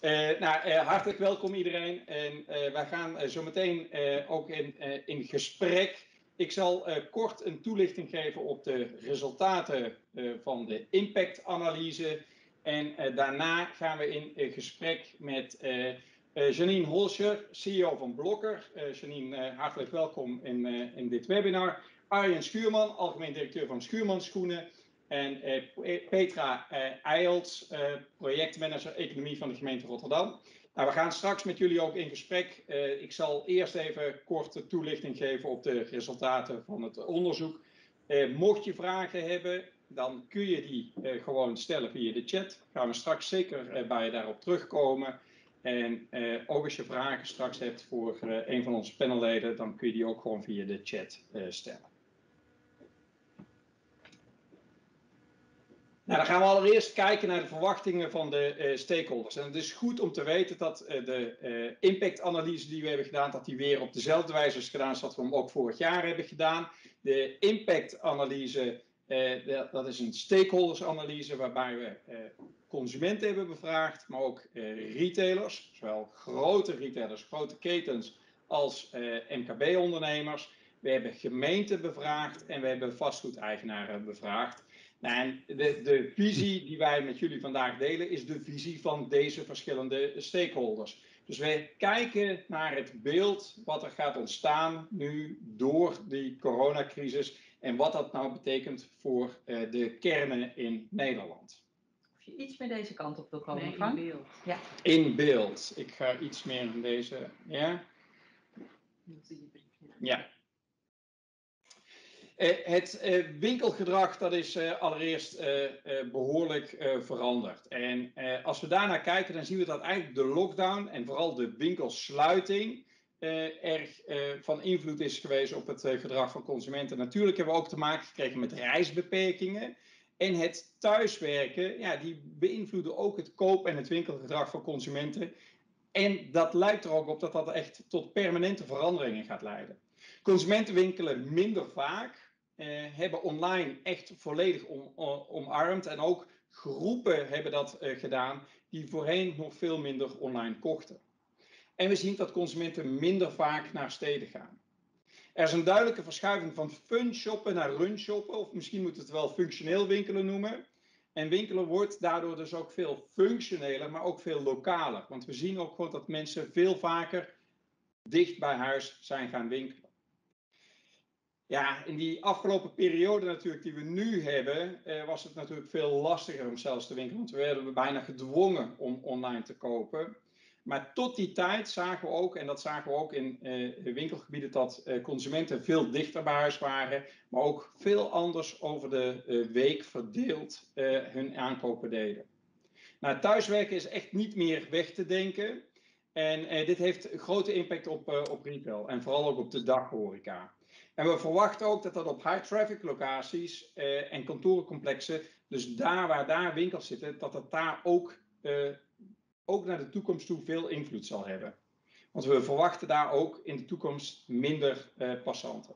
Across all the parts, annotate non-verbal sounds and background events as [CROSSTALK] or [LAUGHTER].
nou, hartelijk welkom iedereen. En wij gaan zo meteen ook in, in gesprek. Ik zal kort een toelichting geven op de resultaten van de impactanalyse. En daarna gaan we in gesprek met Janine Holscher, CEO van Blokker. Janine, hartelijk welkom in, in dit webinar. Arjen Schuurman, algemeen directeur van Schuurman Schoenen. En eh, Petra eh, Eilts, eh, projectmanager economie van de gemeente Rotterdam. Nou, we gaan straks met jullie ook in gesprek. Ik zal eerst even korte toelichting geven op de resultaten van het onderzoek. Mocht je vragen hebben, dan kun je die gewoon stellen via de chat. Gaan we straks zeker bij je daarop terugkomen. En ook als je vragen straks hebt voor een van onze panelleden, dan kun je die ook gewoon via de chat stellen. Nou, dan gaan we allereerst kijken naar de verwachtingen van de uh, stakeholders. En het is goed om te weten dat uh, de uh, impactanalyse die we hebben gedaan, dat die weer op dezelfde wijze is gedaan zoals we hem ook vorig jaar hebben gedaan. De impactanalyse, dat is een stakeholdersanalyse waarbij we consumenten hebben bevraagd, maar ook retailers, zowel grote retailers, grote ketens als MKB-ondernemers. We hebben gemeenten bevraagd en we hebben vastgoedeigenaren bevraagd. Nou, en de, de visie die wij met jullie vandaag delen is de visie van deze verschillende stakeholders. Dus wij kijken naar het beeld wat er gaat ontstaan nu door die coronacrisis en wat dat nou betekent voor uh, de kernen in Nederland. Of je iets meer deze kant op wil komen, nee, in beeld. Ja. In beeld. Ik ga iets meer in deze, ja. Ja. Eh, het eh, winkelgedrag dat is eh, allereerst behoorlijk veranderd. En als we daarnaar kijken, dan zien we dat eigenlijk de lockdown en vooral de winkelsluiting erg van invloed is geweest op het gedrag van consumenten. Natuurlijk hebben we ook te maken gekregen met reisbeperkingen. En het thuiswerken, ja, die beïnvloeden ook het koop- en het winkelgedrag van consumenten. En dat lijkt er ook op dat dat echt tot permanente veranderingen gaat leiden. Consumenten winkelen minder vaak, hebben online echt volledig om, omarmd. En ook groepen hebben dat uh, gedaan die voorheen nog veel minder online kochten. En we zien dat consumenten minder vaak naar steden gaan. Er is een duidelijke verschuiving van fun shoppen naar run shoppen, of misschien moet het wel functioneel winkelen noemen. En winkelen wordt daardoor dus ook veel functioneler, maar ook veel lokaler. Want we zien ook gewoon dat mensen veel vaker dicht bij huis zijn gaan winkelen ja, in die afgelopen periode natuurlijk die we nu hebben, eh, was het natuurlijk veel lastiger om zelfs te winkelen. Want we werden bijna gedwongen om online te kopen. Maar tot die tijd zagen we ook, en dat zagen we ook in eh, winkelgebieden, dat eh, consumenten veel dichter bij huis waren. Maar ook veel anders over de week verdeeld hun aankopen deden. Nou, thuiswerken is echt niet meer weg te denken. En dit heeft grote impact op, op retail en vooral ook op de daghoreca. En we verwachten ook dat dat op high traffic locaties uh, en kantorencomplexen, dus daar waar daar winkels zitten, dat dat daar ook, uh, ook naar de toekomst toe veel invloed zal hebben. Want we verwachten daar ook in de toekomst minder uh, passanten.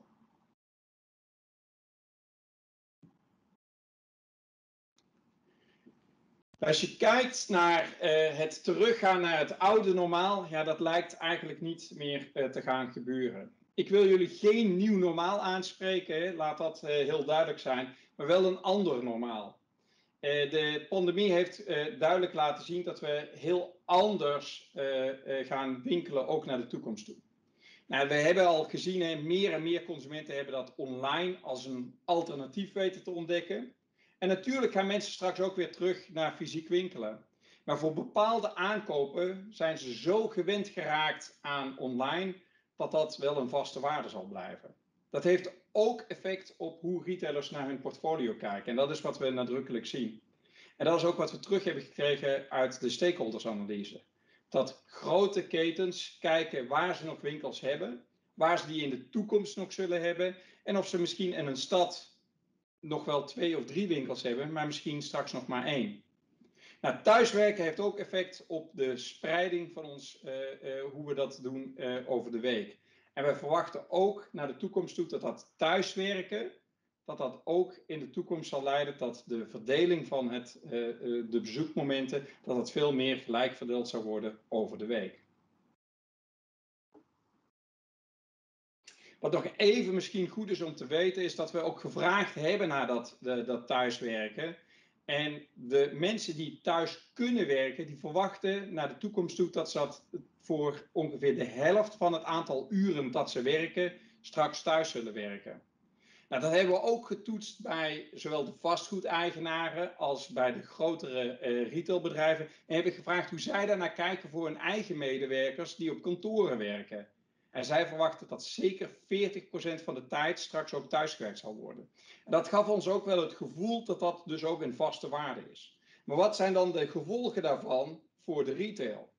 Als je kijkt naar het teruggaan naar het oude normaal, ja, dat lijkt eigenlijk niet meer te gaan gebeuren ik wil jullie geen nieuw normaal aanspreken, laat dat uh, heel duidelijk zijn, maar wel een ander normaal. Uh, de pandemie heeft uh, duidelijk laten zien dat we heel anders gaan winkelen, ook naar de toekomst toe. Nou, we hebben al gezien, meer en meer consumenten hebben dat online als een alternatief weten te ontdekken. En natuurlijk gaan mensen straks ook weer terug naar fysiek winkelen. Maar voor bepaalde aankopen zijn ze zo gewend geraakt aan online dat dat wel een vaste waarde zal blijven. Dat heeft ook effect op hoe retailers naar hun portfolio kijken. En dat is wat we nadrukkelijk zien. En dat is ook wat we terug hebben gekregen uit de stakeholdersanalyse. Dat grote ketens kijken waar ze nog winkels hebben, waar ze die in de toekomst nog zullen hebben en of ze misschien in een stad nog wel twee of drie winkels hebben, maar misschien straks nog maar één. Nou, thuiswerken heeft ook effect op de spreiding van ons, uh, uh, hoe we dat doen uh, over de week. En we verwachten ook naar de toekomst toe dat dat thuiswerken dat dat ook in de toekomst zal leiden dat de verdeling van het, de bezoekmomenten, dat het veel meer gelijk verdeeld zou worden over de week. Wat nog even misschien goed is om te weten, is dat we ook gevraagd hebben naar dat, de, dat thuiswerken. En de mensen die thuis kunnen werken, die verwachten naar de toekomst toe dat ze dat voor ongeveer de helft van het aantal uren dat ze werken, straks thuis zullen werken. Nou, dat hebben we ook getoetst bij zowel de vastgoedeigenaren als bij de grotere uh, retailbedrijven. En hebben gevraagd hoe zij daarnaar kijken voor hun eigen medewerkers die op kantoren werken. En zij verwachten dat zeker 40% van de tijd straks ook thuisgewerkt zal worden. En dat gaf ons ook wel het gevoel dat dat dus ook een vaste waarde is. Maar wat zijn dan de gevolgen daarvan voor de retail?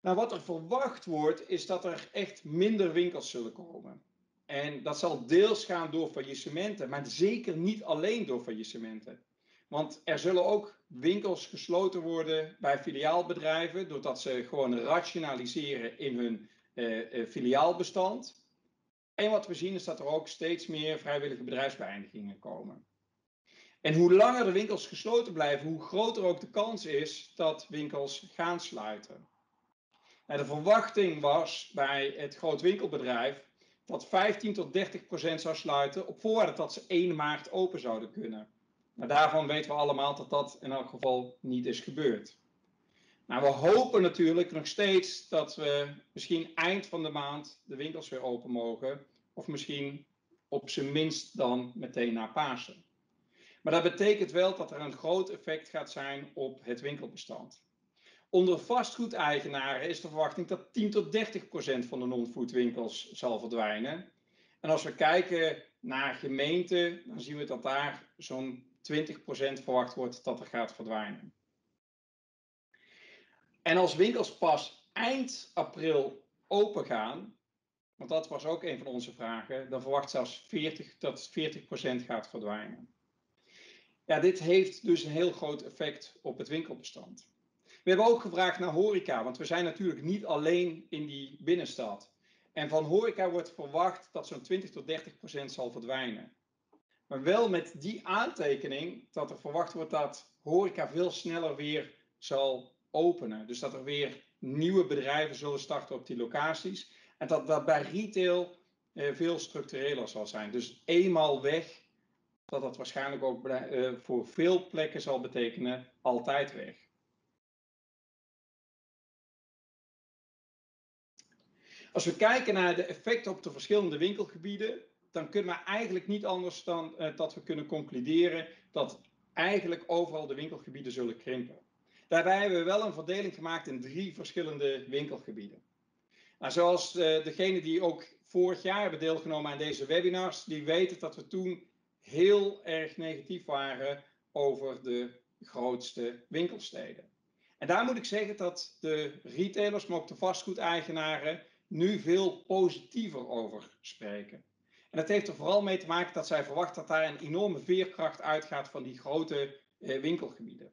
Nou, wat er verwacht wordt, is dat er echt minder winkels zullen komen. En dat zal deels gaan door faillissementen, maar zeker niet alleen door faillissementen. Want er zullen ook winkels gesloten worden bij filiaalbedrijven, doordat ze gewoon rationaliseren in hun uh, filiaalbestand. En wat we zien is dat er ook steeds meer vrijwillige bedrijfsbeëindigingen komen. En hoe langer de winkels gesloten blijven, hoe groter ook de kans is dat winkels gaan sluiten. Nou, de verwachting was bij het grootwinkelbedrijf dat 15 tot 30 procent zou sluiten op voorwaarde dat ze 1 maart open zouden kunnen. Maar daarvan weten we allemaal dat dat in elk geval niet is gebeurd. Nou, we hopen natuurlijk nog steeds dat we misschien eind van de maand de winkels weer open mogen. Of misschien op zijn minst dan meteen na Pasen. Maar dat betekent wel dat er een groot effect gaat zijn op het winkelbestand. Onder vastgoedeigenaren is de verwachting dat 10 tot 30 procent van de non-foodwinkels zal verdwijnen. En als we kijken naar gemeenten, dan zien we dat daar zo'n 20% verwacht wordt dat er gaat verdwijnen. En als winkels pas eind april open gaan, want dat was ook een van onze vragen, dan verwacht zelfs 40 dat 40% gaat verdwijnen. Ja, dit heeft dus een heel groot effect op het winkelbestand. We hebben ook gevraagd naar horeca, want we zijn natuurlijk niet alleen in die binnenstad. En van horeca wordt verwacht dat zo'n 20 tot 30 procent zal verdwijnen. Maar wel met die aantekening dat er verwacht wordt dat horeca veel sneller weer zal openen. Dus dat er weer nieuwe bedrijven zullen starten op die locaties. En dat dat bij retail eh, veel structureler zal zijn. Dus eenmaal weg, dat dat waarschijnlijk ook eh, voor veel plekken zal betekenen altijd weg. Als we kijken naar de effecten op de verschillende winkelgebieden, dan kunnen we eigenlijk niet anders dan uh, dat we kunnen concluderen dat eigenlijk overal de winkelgebieden zullen krimpen. Daarbij hebben we wel een verdeling gemaakt in drie verschillende winkelgebieden. Nou, zoals uh, degene die ook vorig jaar hebben deelgenomen aan deze webinars, die weten dat we toen heel erg negatief waren over de grootste winkelsteden. En daar moet ik zeggen dat de retailers, maar ook de vastgoedeigenaren, nu veel positiever over spreken. En dat heeft er vooral mee te maken dat zij verwachten dat daar een enorme veerkracht uitgaat van die grote eh, winkelgebieden.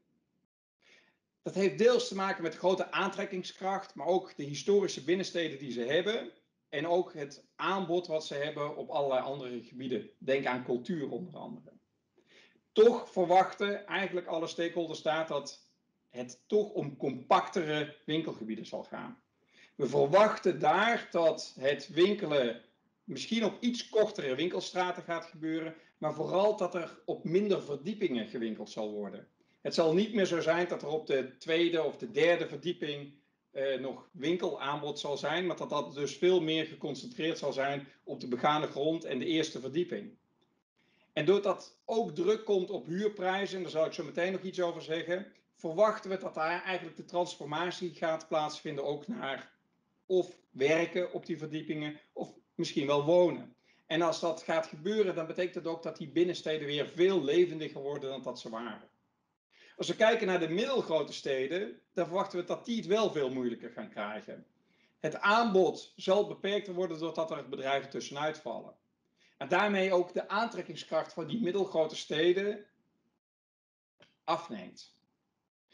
Dat heeft deels te maken met grote aantrekkingskracht, maar ook de historische binnensteden die ze hebben. En ook het aanbod wat ze hebben op allerlei andere gebieden. Denk aan cultuur onder andere. Toch verwachten eigenlijk alle stakeholders daar dat het toch om compactere winkelgebieden zal gaan. We verwachten daar dat het winkelen misschien op iets kortere winkelstraten gaat gebeuren, maar vooral dat er op minder verdiepingen gewinkeld zal worden. Het zal niet meer zo zijn dat er op de tweede of de derde verdieping eh, nog winkelaanbod zal zijn, maar dat dat dus veel meer geconcentreerd zal zijn op de begane grond en de eerste verdieping. En doordat ook druk komt op huurprijzen, en daar zal ik zo meteen nog iets over zeggen, verwachten we dat daar eigenlijk de transformatie gaat plaatsvinden ook naar of werken op die verdiepingen of misschien wel wonen. En als dat gaat gebeuren, dan betekent dat ook dat die binnensteden weer veel levendiger worden dan dat ze waren. Als we kijken naar de middelgrote steden, dan verwachten we dat die het wel veel moeilijker gaan krijgen. Het aanbod zal beperkt worden doordat er bedrijven tussenuit vallen. En daarmee ook de aantrekkingskracht van die middelgrote steden afneemt.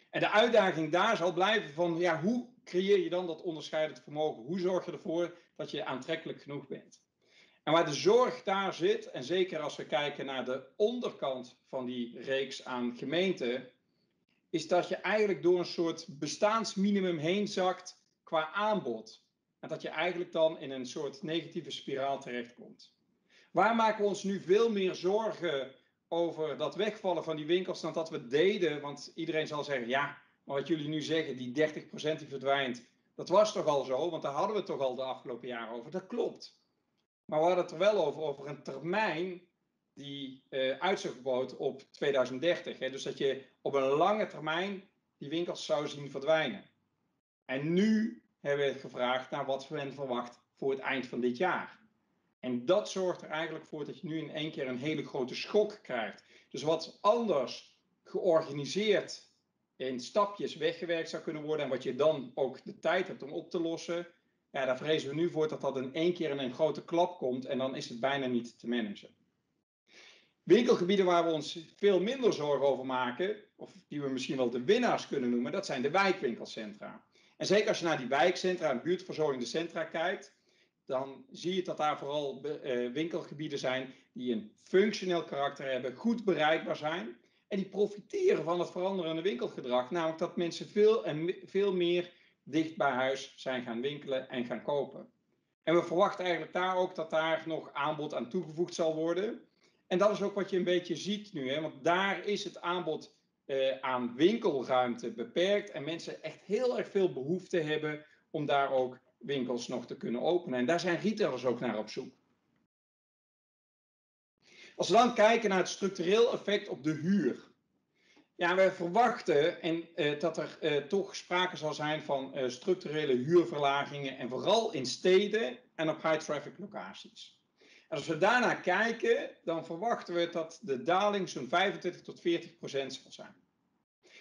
En de uitdaging daar zal blijven van ja, hoe creëer je dan dat onderscheidend vermogen? Hoe zorg je ervoor dat je aantrekkelijk genoeg bent? En waar de zorg daar zit, en zeker als we kijken naar de onderkant van die reeks aan gemeenten, is dat je eigenlijk door een soort bestaansminimum heen zakt qua aanbod. En dat je eigenlijk dan in een soort negatieve spiraal terechtkomt. Waar maken we ons nu veel meer zorgen over dat wegvallen van die winkels dan dat we deden? Want iedereen zal zeggen, ja, maar wat jullie nu zeggen, die 30% die verdwijnt, dat was toch al zo, want daar hadden we het toch al de afgelopen jaren over. Dat klopt. Maar we hadden het er wel over, over een termijn die uh, uitzicht op 2030. Hè? Dus dat je op een lange termijn die winkels zou zien verdwijnen. En nu hebben we het gevraagd naar wat men verwacht voor het eind van dit jaar. En dat zorgt er eigenlijk voor dat je nu in één keer een hele grote schok krijgt. Dus wat anders georganiseerd in stapjes weggewerkt zou kunnen worden en wat je dan ook de tijd hebt om op te lossen, ja, daar vrezen we nu voor dat dat in één keer in een grote klap komt en dan is het bijna niet te managen. Winkelgebieden waar we ons veel minder zorgen over maken, of die we misschien wel de winnaars kunnen noemen, dat zijn de wijkwinkelcentra. En zeker als je naar die wijkcentra en buurtverzorgende centra kijkt, dan zie je dat daar vooral eh, winkelgebieden zijn die een functioneel karakter hebben, goed bereikbaar zijn. En die profiteren van het veranderende winkelgedrag, namelijk dat mensen veel en veel meer dicht bij huis zijn gaan winkelen en gaan kopen. En we verwachten eigenlijk daar ook dat daar nog aanbod aan toegevoegd zal worden. En dat is ook wat je een beetje ziet nu, hè? want daar is het aanbod uh, aan winkelruimte beperkt en mensen echt heel erg veel behoefte hebben om daar ook winkels nog te kunnen openen. En daar zijn retailers ook naar op zoek. Als we dan kijken naar het structureel effect op de huur. Ja, we verwachten en, uh, dat er uh, toch sprake zal zijn van uh, structurele huurverlagingen en vooral in steden en op high traffic locaties. En als we daarnaar kijken, dan verwachten we dat de daling zo'n 25 tot 40 procent zal zijn.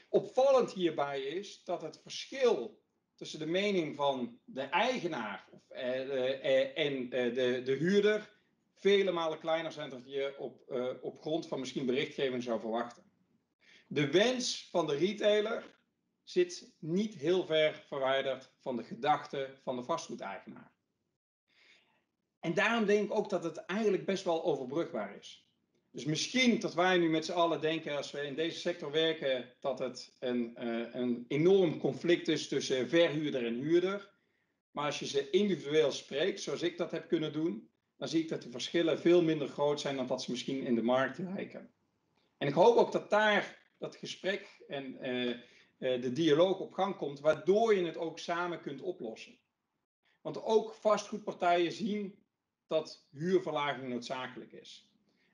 Opvallend hierbij is dat het verschil tussen de mening van de eigenaar of, en de, de huurder vele malen kleiner zijn dan je op, op grond van misschien berichtgeving zou verwachten de wens van de retailer zit niet heel ver verwijderd van de gedachte van de vastgoedeigenaar. En daarom denk ik ook dat het eigenlijk best wel overbrugbaar is. Dus misschien dat wij nu met z'n allen denken, als we in deze sector werken, dat het een, uh, een enorm conflict is tussen verhuurder en huurder. Maar als je ze individueel spreekt, zoals ik dat heb kunnen doen, dan zie ik dat de verschillen veel minder groot zijn dan dat ze misschien in de markt lijken. En ik hoop ook dat daar dat gesprek en uh, uh, de dialoog op gang komt, waardoor je het ook samen kunt oplossen. Want ook vastgoedpartijen zien dat huurverlaging noodzakelijk is.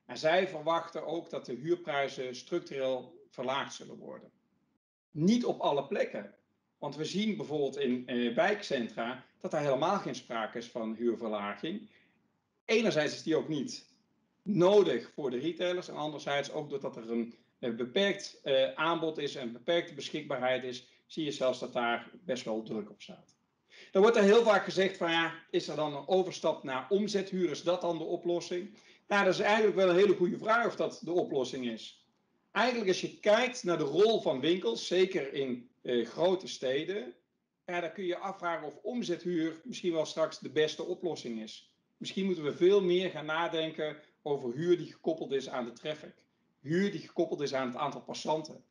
En zij verwachten ook dat de huurprijzen structureel verlaagd zullen worden. Niet op alle plekken. Want we zien bijvoorbeeld in uh, wijkcentra dat er helemaal geen sprake is van huurverlaging. Enerzijds is die ook niet nodig voor de retailers en anderzijds ook doordat er een een beperkt uh, aanbod is en beperkte beschikbaarheid is, zie je zelfs dat daar best wel druk op staat. Dan wordt er heel vaak gezegd van ja, is er dan een overstap naar omzethuur, is dat dan de oplossing? Nou, dat is eigenlijk wel een hele goede vraag of dat de oplossing is. Eigenlijk als je kijkt naar de rol van winkels, zeker in uh, grote steden, ja, dan kun je afvragen of omzethuur misschien wel straks de beste oplossing is. Misschien moeten we veel meer gaan nadenken over huur die gekoppeld is aan de traffic huur die gekoppeld is aan het aantal passanten.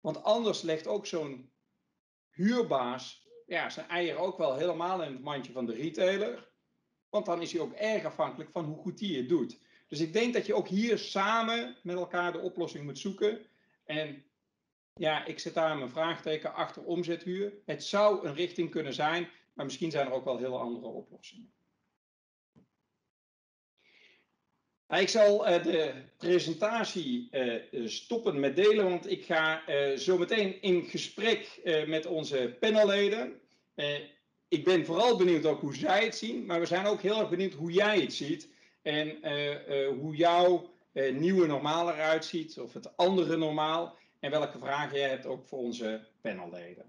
Want anders legt ook zo'n huurbaas ja, zijn eieren ook wel helemaal in het mandje van de retailer. Want dan is hij ook erg afhankelijk van hoe goed hij het doet. Dus ik denk dat je ook hier samen met elkaar de oplossing moet zoeken. En ja, ik zet daar mijn vraagteken achter omzethuur. Het zou een richting kunnen zijn, maar misschien zijn er ook wel heel andere oplossingen. Ik zal uh, de presentatie uh, stoppen met delen, want ik ga uh, zo meteen in gesprek met onze panelleden. ik ben vooral benieuwd ook hoe zij het zien, maar we zijn ook heel erg benieuwd hoe jij het ziet en hoe jouw nieuwe normaal eruit ziet, of het andere normaal, en welke vragen jij hebt ook voor onze panelleden.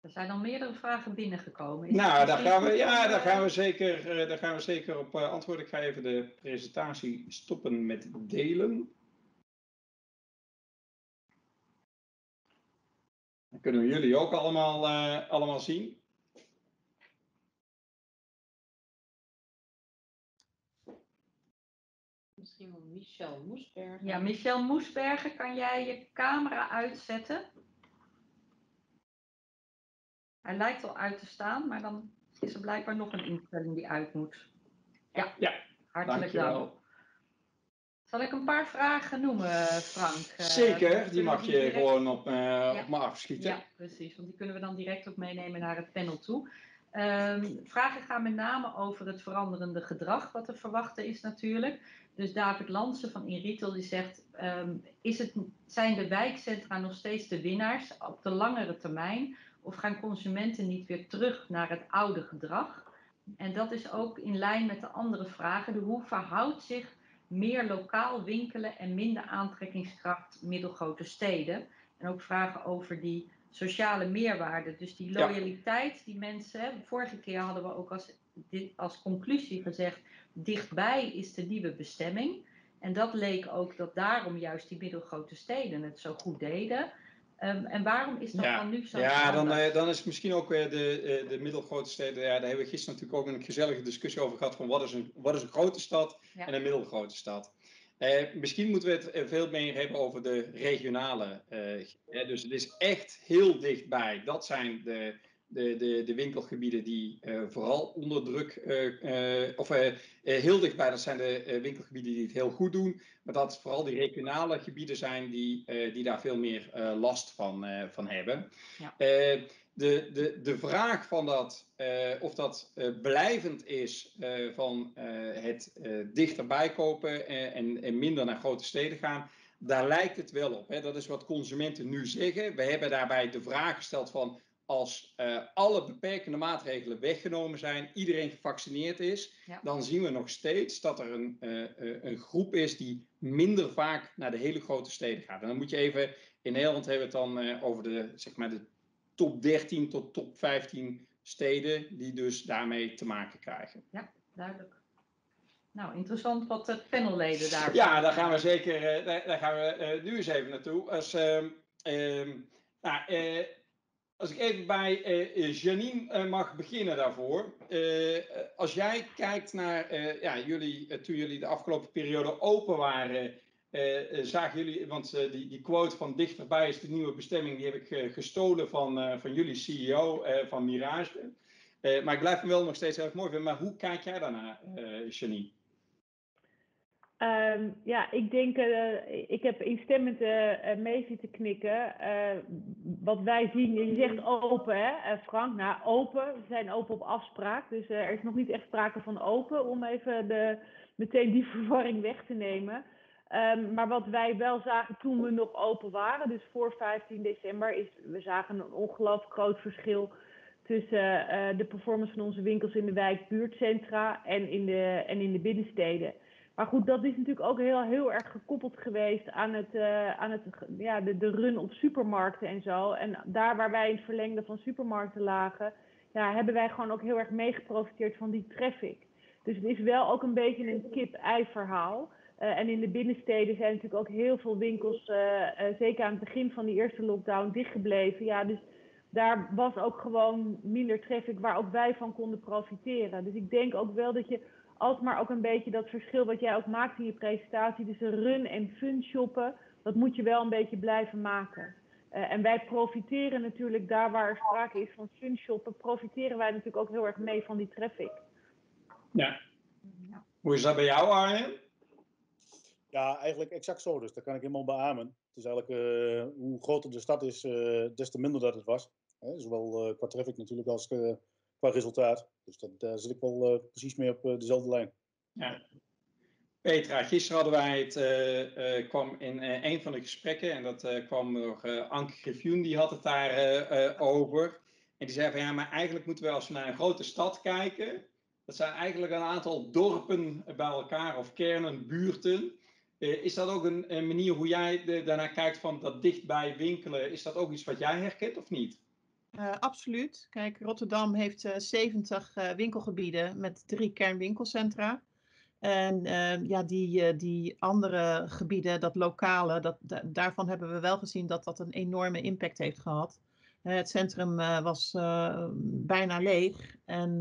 Er zijn al meerdere vragen binnengekomen. nou, daar gaan, we, ja, daar, gaan we zeker, uh, daar gaan we zeker op uh, antwoorden. Ik ga even de presentatie stoppen met delen. Dan kunnen we jullie ook allemaal, uh, allemaal zien. Michel Moesbergen. Ja, Michel Moesbergen, kan jij je camera uitzetten? Hij lijkt al uit te staan, maar dan is er blijkbaar nog een instelling die uit moet. Ja, Ja, hartelijk dank. Zal ik een paar vragen noemen, Frank? Eh, Zeker, die mag je direct- gewoon op, me- op me afschieten. Ja, precies. Want die kunnen we dan direct ook meenemen naar het panel toe. Ehm, vragen gaan met name over het veranderende gedrag, wat te verwachten is natuurlijk. Dus David Lansen van InRetail die zegt, ehm, is het, zijn de wijkcentra nog steeds de winnaars op de langere termijn? Of gaan consumenten niet weer terug naar het oude gedrag? En dat is ook in lijn met de andere vragen. De hoe verhoudt zich meer lokaal winkelen en minder aantrekkingskracht middelgrote steden? En ook vragen over die sociale meerwaarde. Dus die loyaliteit die mensen. Vorige keer hadden we ook als, als conclusie gezegd: dichtbij is de nieuwe bestemming. En dat leek ook dat daarom juist die middelgrote steden het zo goed deden. Ehm, en waarom is dat Ja, dan nu zo? Ja, dan, eh, dan is misschien ook weer de, eh, de middelgrote steden. Ja, daar hebben we gisteren natuurlijk ook een gezellige discussie over gehad. Van wat is een, wat is een grote stad Ja. en een middelgrote stad. Eh, misschien moeten we het veel meer hebben over de regionale. dus het is echt heel dichtbij. Dat zijn de, de, de, de winkelgebieden die eh, vooral onder druk. eh, eh, of heel dichtbij, dat zijn de winkelgebieden die het heel goed doen. Maar dat vooral die regionale gebieden zijn die, die daar veel meer last van, van hebben. Ja. De, de, de vraag van dat, of dat blijvend is van het dichterbij kopen en, en minder naar grote steden gaan, daar lijkt het wel op. Hè. Dat is wat consumenten nu zeggen. We hebben daarbij de vraag gesteld van als eh, alle beperkende maatregelen weggenomen zijn, iedereen gevaccineerd is, Ja. dan zien we nog steeds dat er een, eh, eh, een groep is die minder vaak naar de hele grote steden gaat. En dan moet je even, in Nederland hebben we het dan over de, zeg maar de top 13 tot top 15 steden die dus daarmee te maken krijgen. Duidelijk. Nou, interessant wat de panelleden daar. Ja, daar gaan we zeker, daar, daar gaan we nu eens even naartoe. Als, ehm, ehm, nou, als ik even bij eh, Janine eh, mag beginnen daarvoor. Als jij kijkt naar ja, jullie, toen jullie de afgelopen periode open waren, zagen jullie, want die, die quote van dichterbij is de nieuwe bestemming, die heb ik gestolen van, van jullie CEO van Mirage. Maar ik blijf hem wel nog steeds heel erg mooi vinden. Maar hoe kijk jij daarnaar, Janine? Ehm, ja, ik denk, eh, ik heb instemmend eh, mee zitten knikken. Wat wij zien, je zegt open, hè, Frank? Nou, open. We zijn open op afspraak. Dus er is nog niet echt sprake van open, om even de, meteen die [LAUGHS] verwarring weg te nemen. Ehm, maar wat wij wel zagen toen we nog open waren, dus voor 15 december, is we zagen een ongelooflijk groot verschil tussen de performance van onze winkels in de wijk, buurtcentra en in de, en in de binnensteden. Maar goed, dat is natuurlijk ook heel, heel erg gekoppeld geweest aan, het, eh, aan het, ja, de, de run op supermarkten en zo. En daar waar wij in het verlengde van supermarkten lagen, ja, hebben wij gewoon ook heel erg meegeprofiteerd van die traffic. Dus het is wel ook een beetje een kip-ei verhaal. Eh, en in de binnensteden zijn natuurlijk ook heel veel winkels, eh, zeker aan het begin van die eerste lockdown, dichtgebleven. Ja, dus daar was ook gewoon minder traffic waar ook wij van konden profiteren. Dus ik denk ook wel dat je alsmaar ook een beetje dat verschil wat jij ook maakt in je presentatie tussen run en fun shoppen, dat moet je wel een beetje blijven maken. Eh, en wij profiteren natuurlijk daar waar er sprake is van fun shoppen, profiteren wij natuurlijk ook heel erg mee van die traffic. Ja. Ja. Hoe is dat bij jou, Arjen? Ja, eigenlijk exact zo. Dus dat kan ik helemaal beamen. Het is eigenlijk eh, hoe groter de stad is, eh, des te minder dat het was. Hè? Zowel eh, qua traffic natuurlijk als eh, qua resultaat. Dus dat, daar zit ik wel eh, precies mee op eh, dezelfde lijn. Ja. Petra, gisteren hadden wij het, eh, eh, kwam in eh, een van de gesprekken, en dat eh, kwam door eh, Anke Griffioen, die had het daar eh, eh, over. En die zei van ja, maar eigenlijk moeten we als we naar een grote stad kijken, dat zijn eigenlijk een aantal dorpen bij elkaar of kernen, buurten. Eh, is dat ook een, een manier hoe jij daarnaar kijkt van dat dichtbij winkelen? Is dat ook iets wat jij herkent of niet? Uh, absoluut. Kijk, Rotterdam heeft uh, 70 uh, winkelgebieden met drie kernwinkelcentra. En uh, ja, die, die andere gebieden, dat lokale, dat, daarvan hebben we wel gezien dat dat een enorme impact heeft gehad. het centrum was bijna leeg en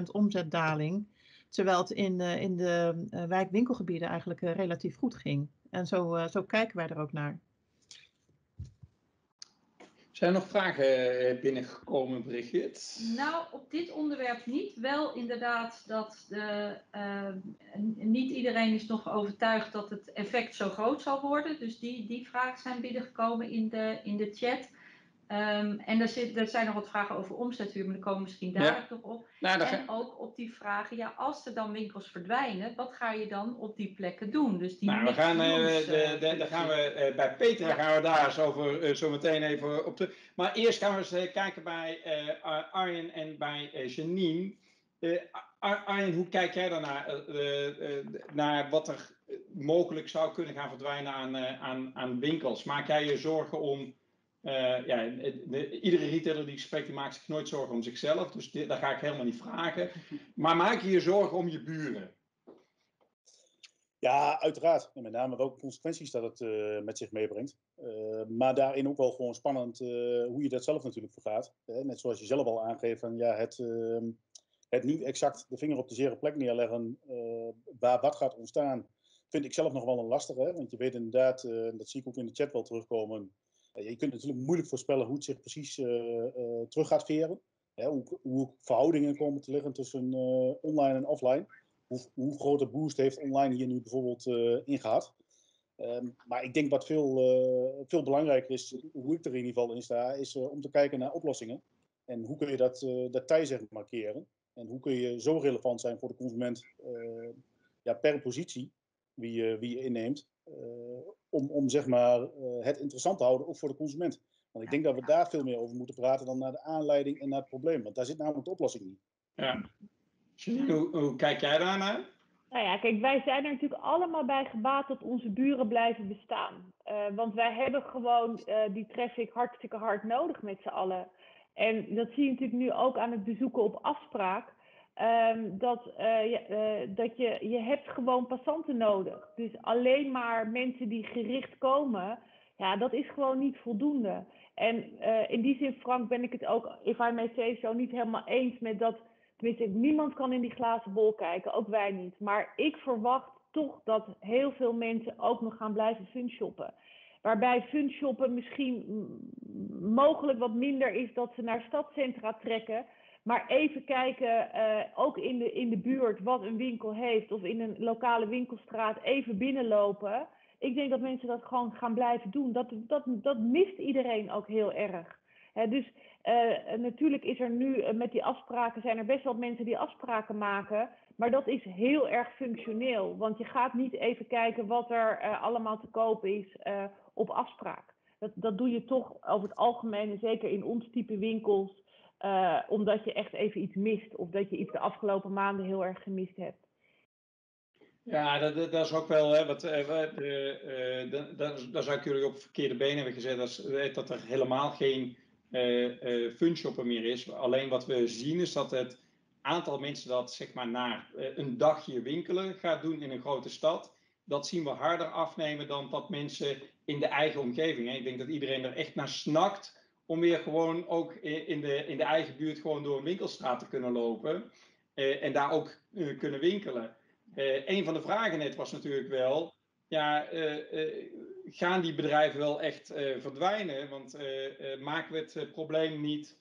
40% omzetdaling. Terwijl het in, in de wijkwinkelgebieden eigenlijk relatief goed ging. En zo, zo kijken wij er ook naar. Zijn er nog vragen eh, binnengekomen, Brigitte? Nou, op dit onderwerp niet. Wel inderdaad dat de, uh, niet iedereen is nog overtuigd dat het effect zo groot zal worden. Dus die, die vragen zijn binnengekomen in de, in de chat. Um, en er, zit, er zijn nog wat vragen over omzethuur, maar daar komen we misschien daar nog op. Nou, en ook op die vragen, ja, als er dan winkels verdwijnen, wat ga je dan op die plekken doen? Dus die nou, we gaan, uh, de, de, de, gaan we uh, bij Peter ja. gaan we daar zo, over, uh, zo meteen even op de. Maar eerst gaan we eens kijken bij Arjen en bij Janine. Arjen, hoe kijk jij daarnaar naar wat er mogelijk zou kunnen gaan verdwijnen aan, aan, aan winkels? Maak jij je zorgen om uh, ja, de, iedere retailer die ik spreek, die maakt zich nooit zorgen om zichzelf. Dus dit, daar ga ik helemaal niet vragen. [LAUGHS] Maar maak je je zorgen om je buren? Ja, uiteraard. En met name welke consequenties dat het uh, met zich meebrengt. Uh, maar daarin ook wel gewoon spannend hoe je dat zelf natuurlijk vergaat. net zoals je zelf al aangeeft, van, ja, het, ehm, het niet exact de vinger op de zere plek neerleggen waar wat gaat ontstaan, vind ik zelf nog wel een lastige. Want je weet inderdaad, dat zie ik ook in de chat wel terugkomen je kunt natuurlijk moeilijk voorspellen hoe het zich precies uh, uh, terug gaat veren. hoe, hoe, verhoudingen komen te liggen tussen uh, online en offline. Hoe, hoe grote boost heeft online hier nu bijvoorbeeld in gehad. Um, maar ik denk wat veel, veel belangrijker is, hoe ik er in ieder geval in sta, is om te kijken naar oplossingen. En hoe kun je dat, dat tij zeg markeren? En hoe kun je zo relevant zijn voor de consument ja, per positie wie, wie je inneemt, om, om zeg maar, uh, het interessant te houden, ook voor de consument. Want ik denk dat we daar veel meer over moeten praten dan naar de aanleiding en naar het probleem. Want daar zit namelijk de oplossing in. Ja. Hoe, hoe kijk jij daarnaar? Nou ja, kijk, wij zijn er natuurlijk allemaal bij gebaat dat onze buren blijven bestaan. Uh, want wij hebben gewoon uh, die traffic hartstikke hard nodig met z'n allen. En dat zie je natuurlijk nu ook aan het bezoeken op afspraak. Um, dat, uh, je, uh, dat je, je hebt gewoon passanten nodig. Dus alleen maar mensen die gericht komen, ja, dat is gewoon niet voldoende. En uh, in die zin, Frank, ben ik het ook, if I may say zo, niet helemaal eens met dat, tenminste, niemand kan in die glazen bol kijken, ook wij niet. Maar ik verwacht toch dat heel veel mensen ook nog gaan blijven funshoppen. Waarbij funshoppen misschien mogelijk wat minder is dat ze naar stadcentra trekken maar even kijken, uh, ook in de, in de buurt, wat een winkel heeft of in een lokale winkelstraat, even binnenlopen. Ik denk dat mensen dat gewoon gaan blijven doen. Dat, dat, dat mist iedereen ook heel erg. dus uh, natuurlijk is er nu met die afspraken, zijn er best wel mensen die afspraken maken. Maar dat is heel erg functioneel. Want je gaat niet even kijken wat er allemaal te koop is op afspraak. Dat, dat doe je toch over het algemeen, zeker in ons type winkels. Uh, omdat je echt even iets mist of dat je iets de afgelopen maanden heel erg gemist hebt. Ja, dat, dat is ook wel, hè, wat, uh, dat, dat zou ik jullie op verkeerde benen hebben gezet, dat, dat er helemaal geen funshopper meer is. Alleen wat we zien is dat het aantal mensen dat zeg maar naar een dagje winkelen gaat doen in een grote stad, dat zien we harder afnemen dan dat mensen in de eigen omgeving. Hè. Ik denk dat iedereen er echt naar snakt om weer gewoon ook in de, in de eigen buurt gewoon door een winkelstraat te kunnen lopen eh, en daar ook uh, kunnen winkelen. Uh, een van de vragen net was natuurlijk wel, ja, gaan die bedrijven wel echt verdwijnen? Want maken we het probleem niet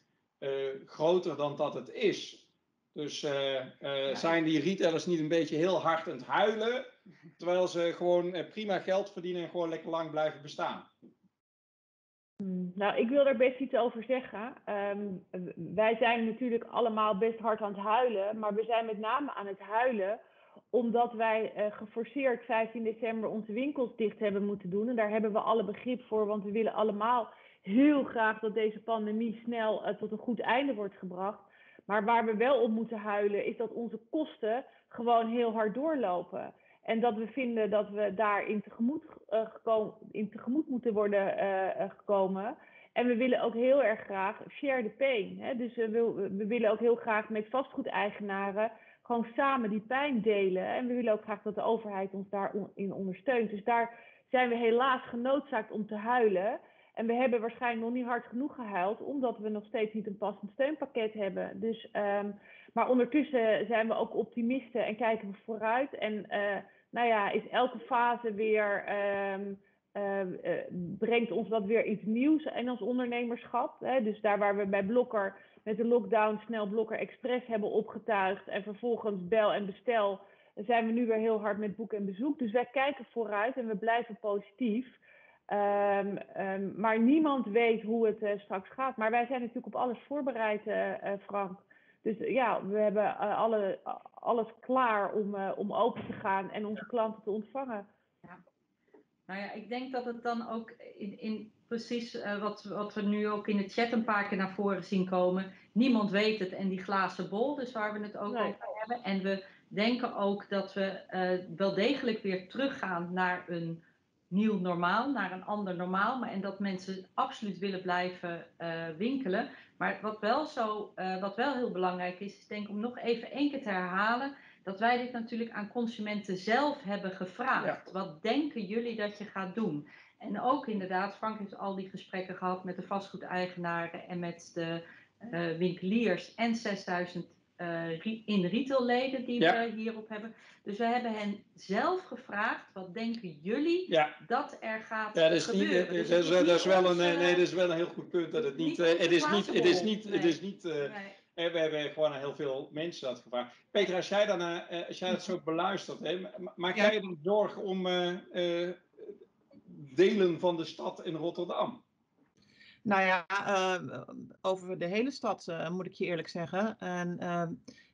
groter dan dat het is? Dus zijn die retailers niet een beetje heel hard aan het huilen, terwijl ze gewoon prima geld verdienen en gewoon lekker lang blijven bestaan? Hmm, nou, ik wil er best iets over zeggen. Um, wij zijn natuurlijk allemaal best hard aan het huilen, maar we zijn met name aan het huilen omdat wij uh, geforceerd 15 december onze winkels dicht hebben moeten doen. En daar hebben we alle begrip voor, want we willen allemaal heel graag dat deze pandemie snel uh, tot een goed einde wordt gebracht. Maar waar we wel op moeten huilen, is dat onze kosten gewoon heel hard doorlopen. En dat we vinden dat we daarin tegemoet, uh, gekomen, in tegemoet moeten worden uh, gekomen. En we willen ook heel erg graag share the pain. Hè? Dus we, we willen ook heel graag met vastgoedeigenaren gewoon samen die pijn delen. En we willen ook graag dat de overheid ons daarin ondersteunt. Dus daar zijn we helaas genoodzaakt om te huilen. En we hebben waarschijnlijk nog niet hard genoeg gehuild, omdat we nog steeds niet een passend steunpakket hebben. Dus, um, Maar ondertussen zijn we ook optimisten en kijken we vooruit. En nou ja, is elke fase weer. Ehm, ehm, brengt ons dat weer iets nieuws in ons ondernemerschap. Hè? Dus daar waar we bij Blokker met de lockdown snel Blokker Express hebben opgetuigd en vervolgens bel en bestel, zijn we nu weer heel hard met boek en bezoek. Dus wij kijken vooruit en we blijven positief. Um, maar niemand weet hoe het uh, straks gaat. Maar wij zijn natuurlijk op alles voorbereid, uh, Frank. Dus ja, we hebben alle, alles klaar om, om open te gaan en onze klanten te ontvangen. Ja. Nou ja, ik denk dat het dan ook in, in precies uh, wat, wat we nu ook in de chat een paar keer naar voren zien komen. Niemand weet het en die glazen bol, dus waar we het ook nee. over hebben. En we denken ook dat we uh, wel degelijk weer teruggaan naar een nieuw normaal, naar een ander normaal. Maar, en dat mensen absoluut willen blijven uh, winkelen. Maar wat wel, zo, wat wel heel belangrijk is, is denk ik om nog even één keer te herhalen dat wij dit natuurlijk aan consumenten zelf hebben gevraagd. Ja. Wat denken jullie dat je gaat doen? En ook inderdaad, Frank heeft al die gesprekken gehad met de vastgoedeigenaren en met de uh, winkeliers en 6000 uh, in retailleden die ja. we hierop hebben. Dus we hebben hen zelf gevraagd, wat denken jullie ja. dat er gaat ja, dat is gebeuren? Niet, dus dat, is, wel een, nee, dat is wel een heel goed punt. Dat het niet, niet het, is niet, het is niet, het is niet, uh, nee. we hebben gewoon heel veel mensen dat gevraagd. Peter, als jij, dan, uh, als jij dat zo beluistert, hè, maak jij je dan zorgen om uh, delen van de stad in Rotterdam? Nou ja, uh, over de hele stad uh, moet ik je eerlijk zeggen. En uh,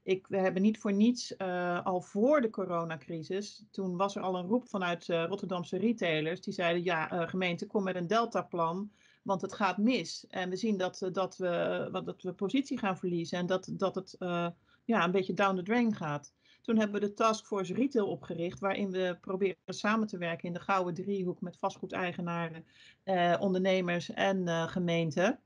ik, we hebben niet voor niets al voor de coronacrisis, toen was er al een roep vanuit Rotterdamse retailers. Die zeiden, ja gemeente, kom met een deltaplan, want het gaat mis. En we zien dat, dat, we, dat we positie gaan verliezen en dat, dat het ja, een beetje down the drain gaat. Toen hebben we de Taskforce Retail opgericht, waarin we proberen samen te werken in de gouden driehoek met vastgoedeigenaren, eh, ondernemers en uh, gemeenten.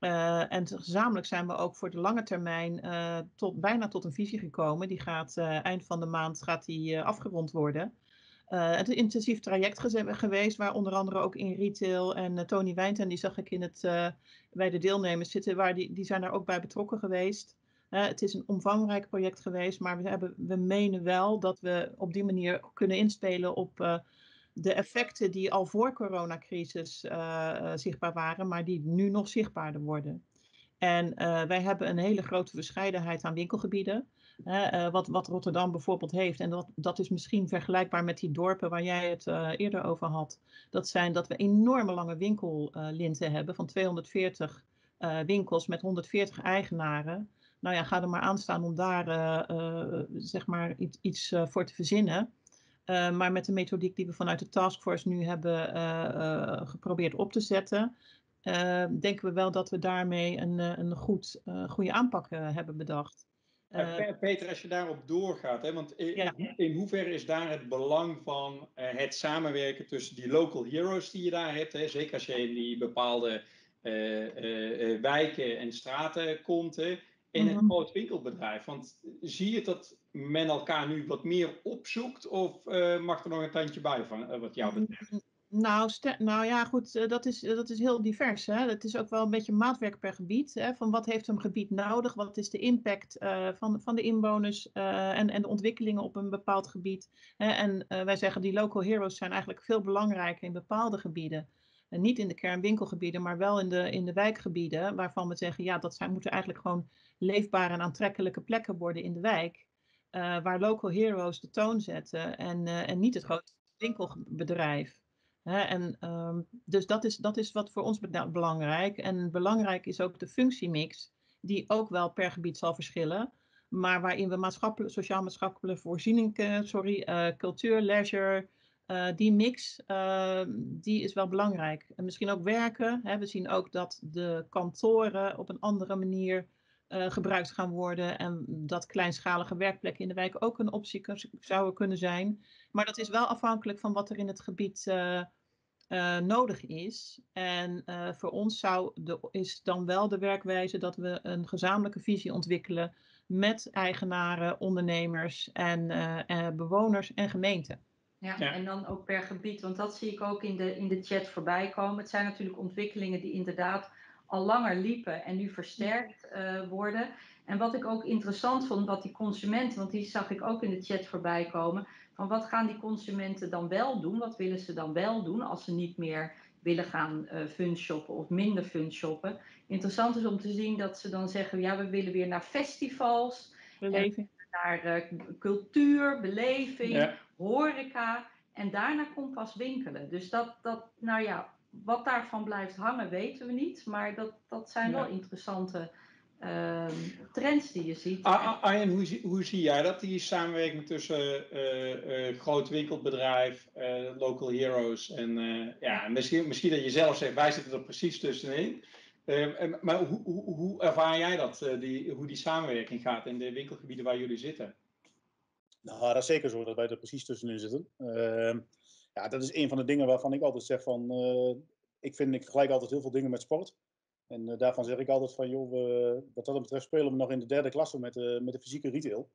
Uh, en gezamenlijk zijn we ook voor de lange termijn uh, tot, bijna tot een visie gekomen. Die gaat uh, eind van de maand gaat die, afgerond worden. het is een intensief traject geweest, waar onder andere ook in retail en Tony Wijnten, die zag ik in het, bij de deelnemers zitten, waar die, die zijn daar ook bij betrokken geweest. Het is een omvangrijk project geweest, maar we, hebben, we menen wel dat we op die manier kunnen inspelen op uh, de effecten die al voor coronacrisis uh, zichtbaar waren, maar die nu nog zichtbaarder worden. En wij hebben een hele grote verscheidenheid aan winkelgebieden. wat, wat Rotterdam bijvoorbeeld heeft, en dat, dat is misschien vergelijkbaar met die dorpen waar jij het eerder over had. Dat zijn dat we enorme lange winkellinten hebben van 240 winkels met 140 eigenaren nou ja, ga er maar aan staan om daar uh, zeg maar iets, iets uh, voor te verzinnen. maar met de methodiek die we vanuit de taskforce nu hebben geprobeerd op te zetten, denken we wel dat we daarmee een, een goed, goede aanpak hebben bedacht. Peter, als je daarop doorgaat, hè, want in, ja. in hoeverre is daar het belang van het samenwerken tussen die local heroes die je daar hebt, hè, zeker als je in die bepaalde wijken en straten komt, hè, in een mhm. groot winkelbedrijf? Want zie je dat men elkaar nu wat meer opzoekt of uh, mag er nog een tandje bij van uh, wat jou betreft? Nou, nou ja, goed, uh, dat, is, dat is heel divers. Hè? Het is ook wel een beetje maatwerk per gebied. Hè? Van wat heeft een gebied nodig? Wat is de impact van, van de inwoners en, en de ontwikkelingen op een bepaald gebied? Hè? En wij zeggen die local heroes zijn eigenlijk veel belangrijker in bepaalde gebieden niet in de kernwinkelgebieden, maar wel in de, in de wijkgebieden, waarvan we zeggen, ja, dat zijn, moeten eigenlijk gewoon leefbare en aantrekkelijke plekken worden in de wijk, uh, waar local heroes de toon zetten en, uh, en niet het grote winkelbedrijf. Hè, en, um, dus dat is, dat is wat voor ons belangrijk. En belangrijk is ook de functiemix, die ook wel per gebied zal verschillen. Maar waarin we maatschappelijk, sociaal-maatschappelijke voorzieningen, sorry, uh, cultuur, leisure, die mix, uh, die is wel belangrijk. En misschien ook werken. Hè. We zien ook dat de kantoren op een andere manier uh, gebruikt gaan worden. En dat kleinschalige werkplekken in de wijk ook een optie zouden kunnen zijn. Maar dat is wel afhankelijk van wat er in het gebied nodig is. En voor ons zou de, is dan wel de werkwijze dat we een gezamenlijke visie ontwikkelen met eigenaren, ondernemers en bewoners en gemeenten. Ja, en dan ook per gebied, want dat zie ik ook in de, in de chat voorbij komen. Het zijn natuurlijk ontwikkelingen die inderdaad al langer liepen en nu versterkt worden. En wat ik ook interessant vond, wat die consumenten, want die zag ik ook in de chat voorbij komen, van wat gaan die consumenten dan wel doen? Wat willen ze dan wel doen als ze niet meer willen gaan uh, fun shoppen of minder fun shoppen? Interessant is om te zien dat ze dan zeggen, ja, we willen weer naar festivals, beleving. naar uh, cultuur, beleving, horeca. En daarna komt pas winkelen. Dus dat, dat, nou ja, wat daarvan blijft hangen weten we niet. Maar dat, dat zijn wel interessante Ehm, trends die je ziet. Arjen, hoe, hoe zie jij dat, die samenwerking tussen uh, uh, groot winkelbedrijf, uh, local heroes en ja, misschien, misschien dat je zelf zegt, wij zitten er precies tussenin. Ehm, maar hoe, hoe, hoe, ervaar jij dat, die, hoe die samenwerking gaat in de winkelgebieden waar jullie zitten? Nou, dat is zeker zo dat wij er precies tussenin zitten. Ja, dat is een van de dingen waarvan ik altijd zeg van, ik vind, ik vergelijk altijd heel veel dingen met sport. En uh, daarvan zeg ik altijd van, joh, we, wat dat betreft spelen we nog in de derde klasse met, uh, met de fysieke retail.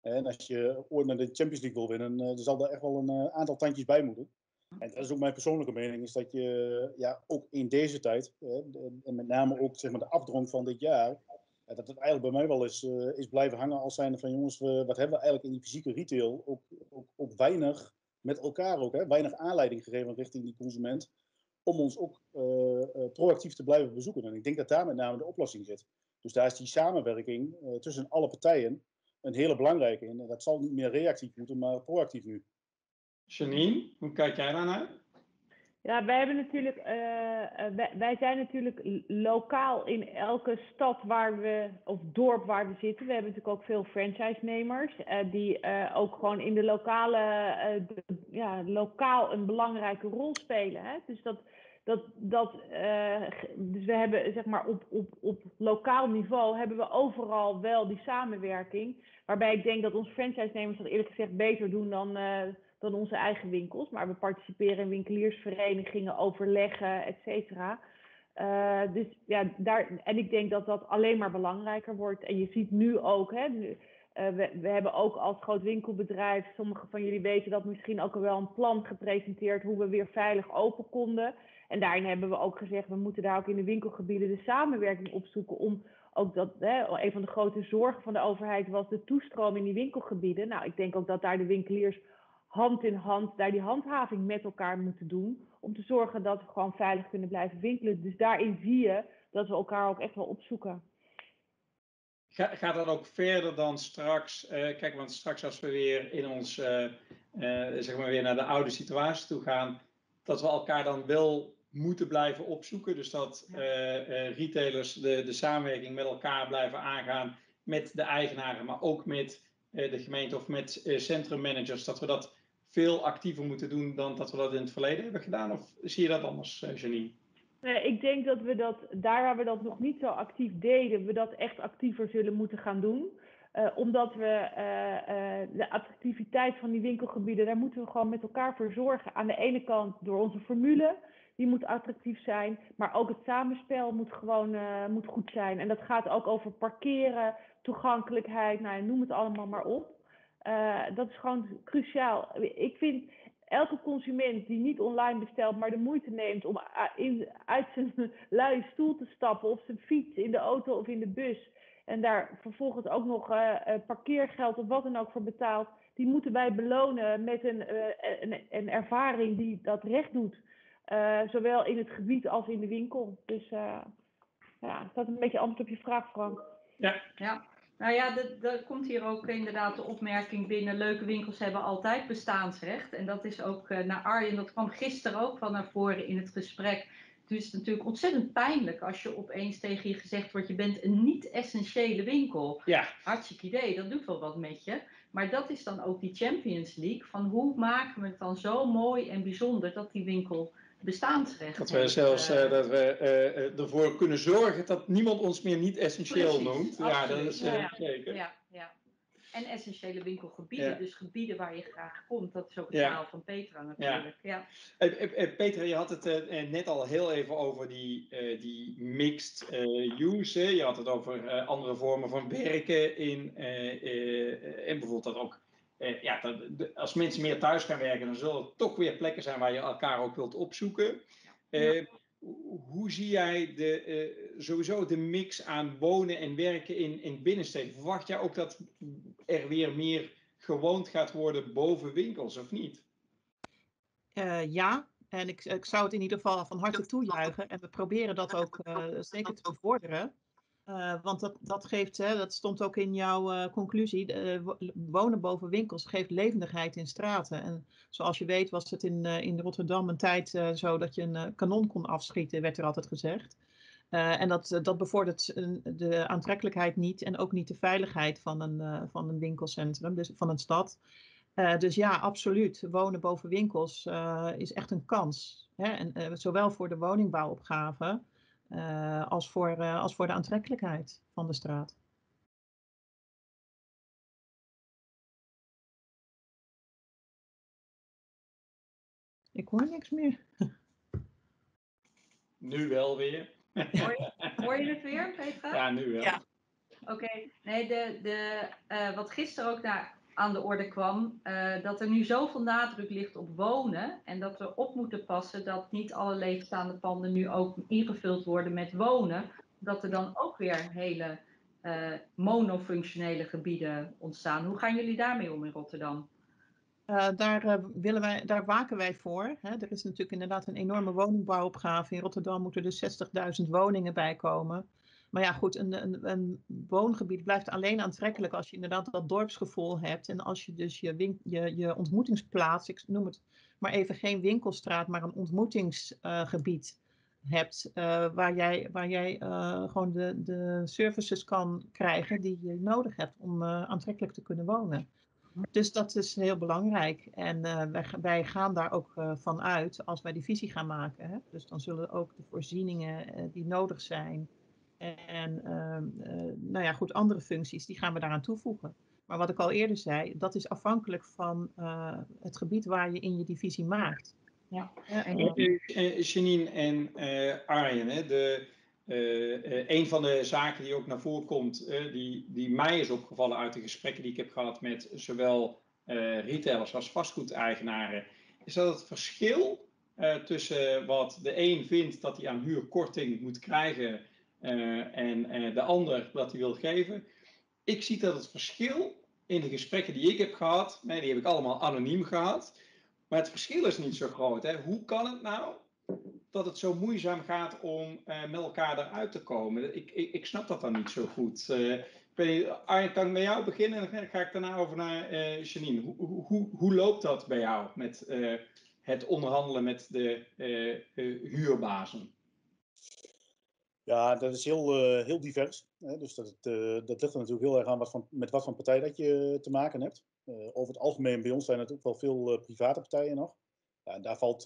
En als je ooit naar de Champions League wil winnen, dan zal daar echt wel een aantal tandjes bij moeten. En dat is ook mijn persoonlijke mening, is dat je ja, ook in deze tijd, en met name ook zeg maar, de afdronk van dit jaar, dat het eigenlijk bij mij wel is, is blijven hangen als zijnde van jongens, wat hebben we eigenlijk in die fysieke retail ook, ook, ook weinig met elkaar ook, hè, weinig aanleiding gegeven richting die consument om ons ook uh, proactief te blijven bezoeken. En ik denk dat daar met name de oplossing zit. Dus daar is die samenwerking uh, tussen alle partijen een hele belangrijke in. En dat zal niet meer reactief moeten, maar proactief nu. Janine, hoe kijk jij daarnaar? Ja, wij hebben natuurlijk, uh, wij, wij, zijn natuurlijk lokaal in elke stad waar we, of dorp waar we zitten. We hebben natuurlijk ook veel franchise-nemers uh, die ook gewoon in de lokale, ja, lokaal een belangrijke rol spelen. Hè? Dus dat, dat, dat dus we hebben zeg maar op, op, op lokaal niveau hebben we overal wel die samenwerking. Waarbij ik denk dat onze franchise-nemers dat eerlijk gezegd beter doen dan dan onze eigen winkels. Maar we participeren in winkeliersverenigingen, overleggen, et cetera. Uh, dus ja, daar, en ik denk dat dat alleen maar belangrijker wordt. En je ziet nu ook, hè, uh, we, we, hebben ook als groot winkelbedrijf, sommigen van jullie weten dat misschien ook al wel een plan gepresenteerd hoe we weer veilig open konden. En daarin hebben we ook gezegd, we moeten daar ook in de winkelgebieden de samenwerking opzoeken om ook dat, hè, een van de grote zorgen van de overheid was de toestroom in die winkelgebieden. Nou, ik denk ook dat daar de winkeliers hand in hand daar die handhaving met elkaar moeten doen. Om te zorgen dat we gewoon veilig kunnen blijven winkelen. Dus daarin zie je dat we elkaar ook echt wel opzoeken. Gaat dat ook verder dan straks? Uh, kijk, want straks als we weer in ons, uh, uh, zeg maar weer naar de oude situatie toe gaan, dat we elkaar dan wel moeten blijven opzoeken. Dus dat retailers de, de samenwerking met elkaar blijven aangaan met de eigenaren, maar ook met de gemeente of met centrummanagers, dat we dat veel actiever moeten doen dan dat we dat in het verleden hebben gedaan? Of zie je dat anders, eh, Janine? Ik denk dat we dat, daar waar we dat nog niet zo actief deden, we dat echt actiever zullen moeten gaan doen. Uh, omdat we uh, de attractiviteit van die winkelgebieden, daar moeten we gewoon met elkaar voor zorgen. Aan de ene kant door onze formule, die moet attractief zijn, maar ook het samenspel moet gewoon moet goed zijn. En dat gaat ook over parkeren, toegankelijkheid, nou, noem het allemaal maar op. Uh, dat is gewoon cruciaal. Ik vind elke consument die niet online bestelt, maar de moeite neemt om in, uit zijn [LAUGHS] luie stoel te stappen of zijn fiets in de auto of in de bus en daar vervolgens ook nog uh, parkeergeld of wat dan ook voor betaalt, die moeten wij belonen met een, uh, een, een, ervaring die dat recht doet. zowel in het gebied als in de winkel. Dus ja, dat is een beetje antwoord op je vraag, Frank. Ja, ja. Nou ja, er komt hier ook inderdaad de opmerking binnen. Leuke winkels hebben altijd bestaansrecht. En dat is ook uh, naar Arjen, dat kwam gisteren ook wel naar voren in het gesprek. Het is natuurlijk ontzettend pijnlijk als je opeens tegen je gezegd wordt: je bent een niet-essentiële winkel. Ja. Hartstikke idee, dat doet wel wat met je. Maar dat is dan ook die Champions League. Van hoe maken we het dan zo mooi en bijzonder dat die winkel bestaansrecht. Dat we zelfs uh, dat we uh, ervoor kunnen zorgen dat niemand ons meer niet essentieel Precies, noemt. Absoluut. Ja, dat is ja, zeker. Ja, ja. En essentiële winkelgebieden, dus gebieden waar je graag komt. Dat is ook het verhaal van Petra natuurlijk. Ja. Petra, je had het net al heel even over die, die mixed use. Je had het over andere vormen van werken in, en bijvoorbeeld dat ook eh, ja, dat, als mensen meer thuis gaan werken, dan zullen er toch weer plekken zijn waar je elkaar ook wilt opzoeken. Eh, hoe zie jij de, sowieso de mix aan wonen en werken in, in binnensteden. Verwacht jij ook dat er weer meer gewoond gaat worden boven winkels, of niet? Ja, en ik, ik, zou het in ieder geval van harte toejuichen. En we proberen dat ook zeker te bevorderen. Uh, want dat, dat geeft, hè, dat stond ook in jouw uh, conclusie, wonen boven winkels geeft levendigheid in straten. En zoals je weet was het in, in Rotterdam een tijd zo dat je een kanon kon afschieten, werd er altijd gezegd. en dat, dat bevordert de aantrekkelijkheid niet en ook niet de veiligheid van een, van een winkelcentrum, dus van een stad. dus ja, absoluut. Wonen boven winkels is echt een kans. Hè? En, zowel voor de woningbouwopgave uh, als, voor, uh, als voor de aantrekkelijkheid van de straat. Ik hoor niks meer. [LAUGHS] Nu wel weer. Hoor je, hoor je het weer, Petra? Ja, nu wel. Ja. Oké, nee, de, de, uh, wat gisteren ook naar aan de orde kwam, uh, dat er nu zoveel nadruk ligt op wonen en dat we op moeten passen dat niet alle leegstaande panden nu ook ingevuld worden met wonen, dat er dan ook weer hele uh, monofunctionele gebieden ontstaan. Hoe gaan jullie daarmee om in Rotterdam? Uh, daar, willen wij, daar waken wij voor. Hè. Er is natuurlijk inderdaad een enorme woningbouwopgave. In Rotterdam moeten er 60.000 woningen bij komen. Maar ja, goed, een, een, een, woongebied blijft alleen aantrekkelijk als je inderdaad dat dorpsgevoel hebt. En als je dus je, je, je ontmoetingsplaats, ik noem het maar even geen winkelstraat, maar een ontmoetingsgebied uh, hebt. Uh, waar jij, waar jij uh, gewoon de, de services kan krijgen die je nodig hebt om aantrekkelijk te kunnen wonen. Dus dat is heel belangrijk. En wij, wij, gaan daar ook van uit als wij die visie gaan maken. Hè? Dus dan zullen ook de voorzieningen die nodig zijn en uh, nou ja, goed, andere functies, die gaan we daaraan toevoegen. Maar wat ik al eerder zei, dat is afhankelijk van uh, het gebied waar je in je divisie maakt. Ja. En, uh, Janine en Arjen, hè, de, een van de zaken die ook naar voren komt, die, die mij is opgevallen uit de gesprekken die ik heb gehad met zowel retailers als vastgoedeigenaren, is dat het verschil tussen wat de een vindt dat hij aan huurkorting moet krijgen en uh, de ander dat hij wil geven. Ik zie dat het verschil in de gesprekken die ik heb gehad, nee, die heb ik allemaal anoniem gehad, maar het verschil is niet zo groot. Hè? Hoe kan het nou dat het zo moeizaam gaat om uh, met elkaar eruit te komen? Ik, ik, ik, snap dat dan niet zo goed. Arjen, kan ik met jou beginnen en dan ga ik daarna over naar Janine. Hoe, hoe, hoe, loopt dat bij jou met het onderhandelen met de huurbazen? Ja, dat is heel, uh, heel divers. Hè? Dus dat, uh, dat ligt er natuurlijk heel erg aan wat van, met wat voor partij dat je te maken hebt. Over het algemeen bij ons zijn het ook wel veel private partijen nog. Ja, en daar valt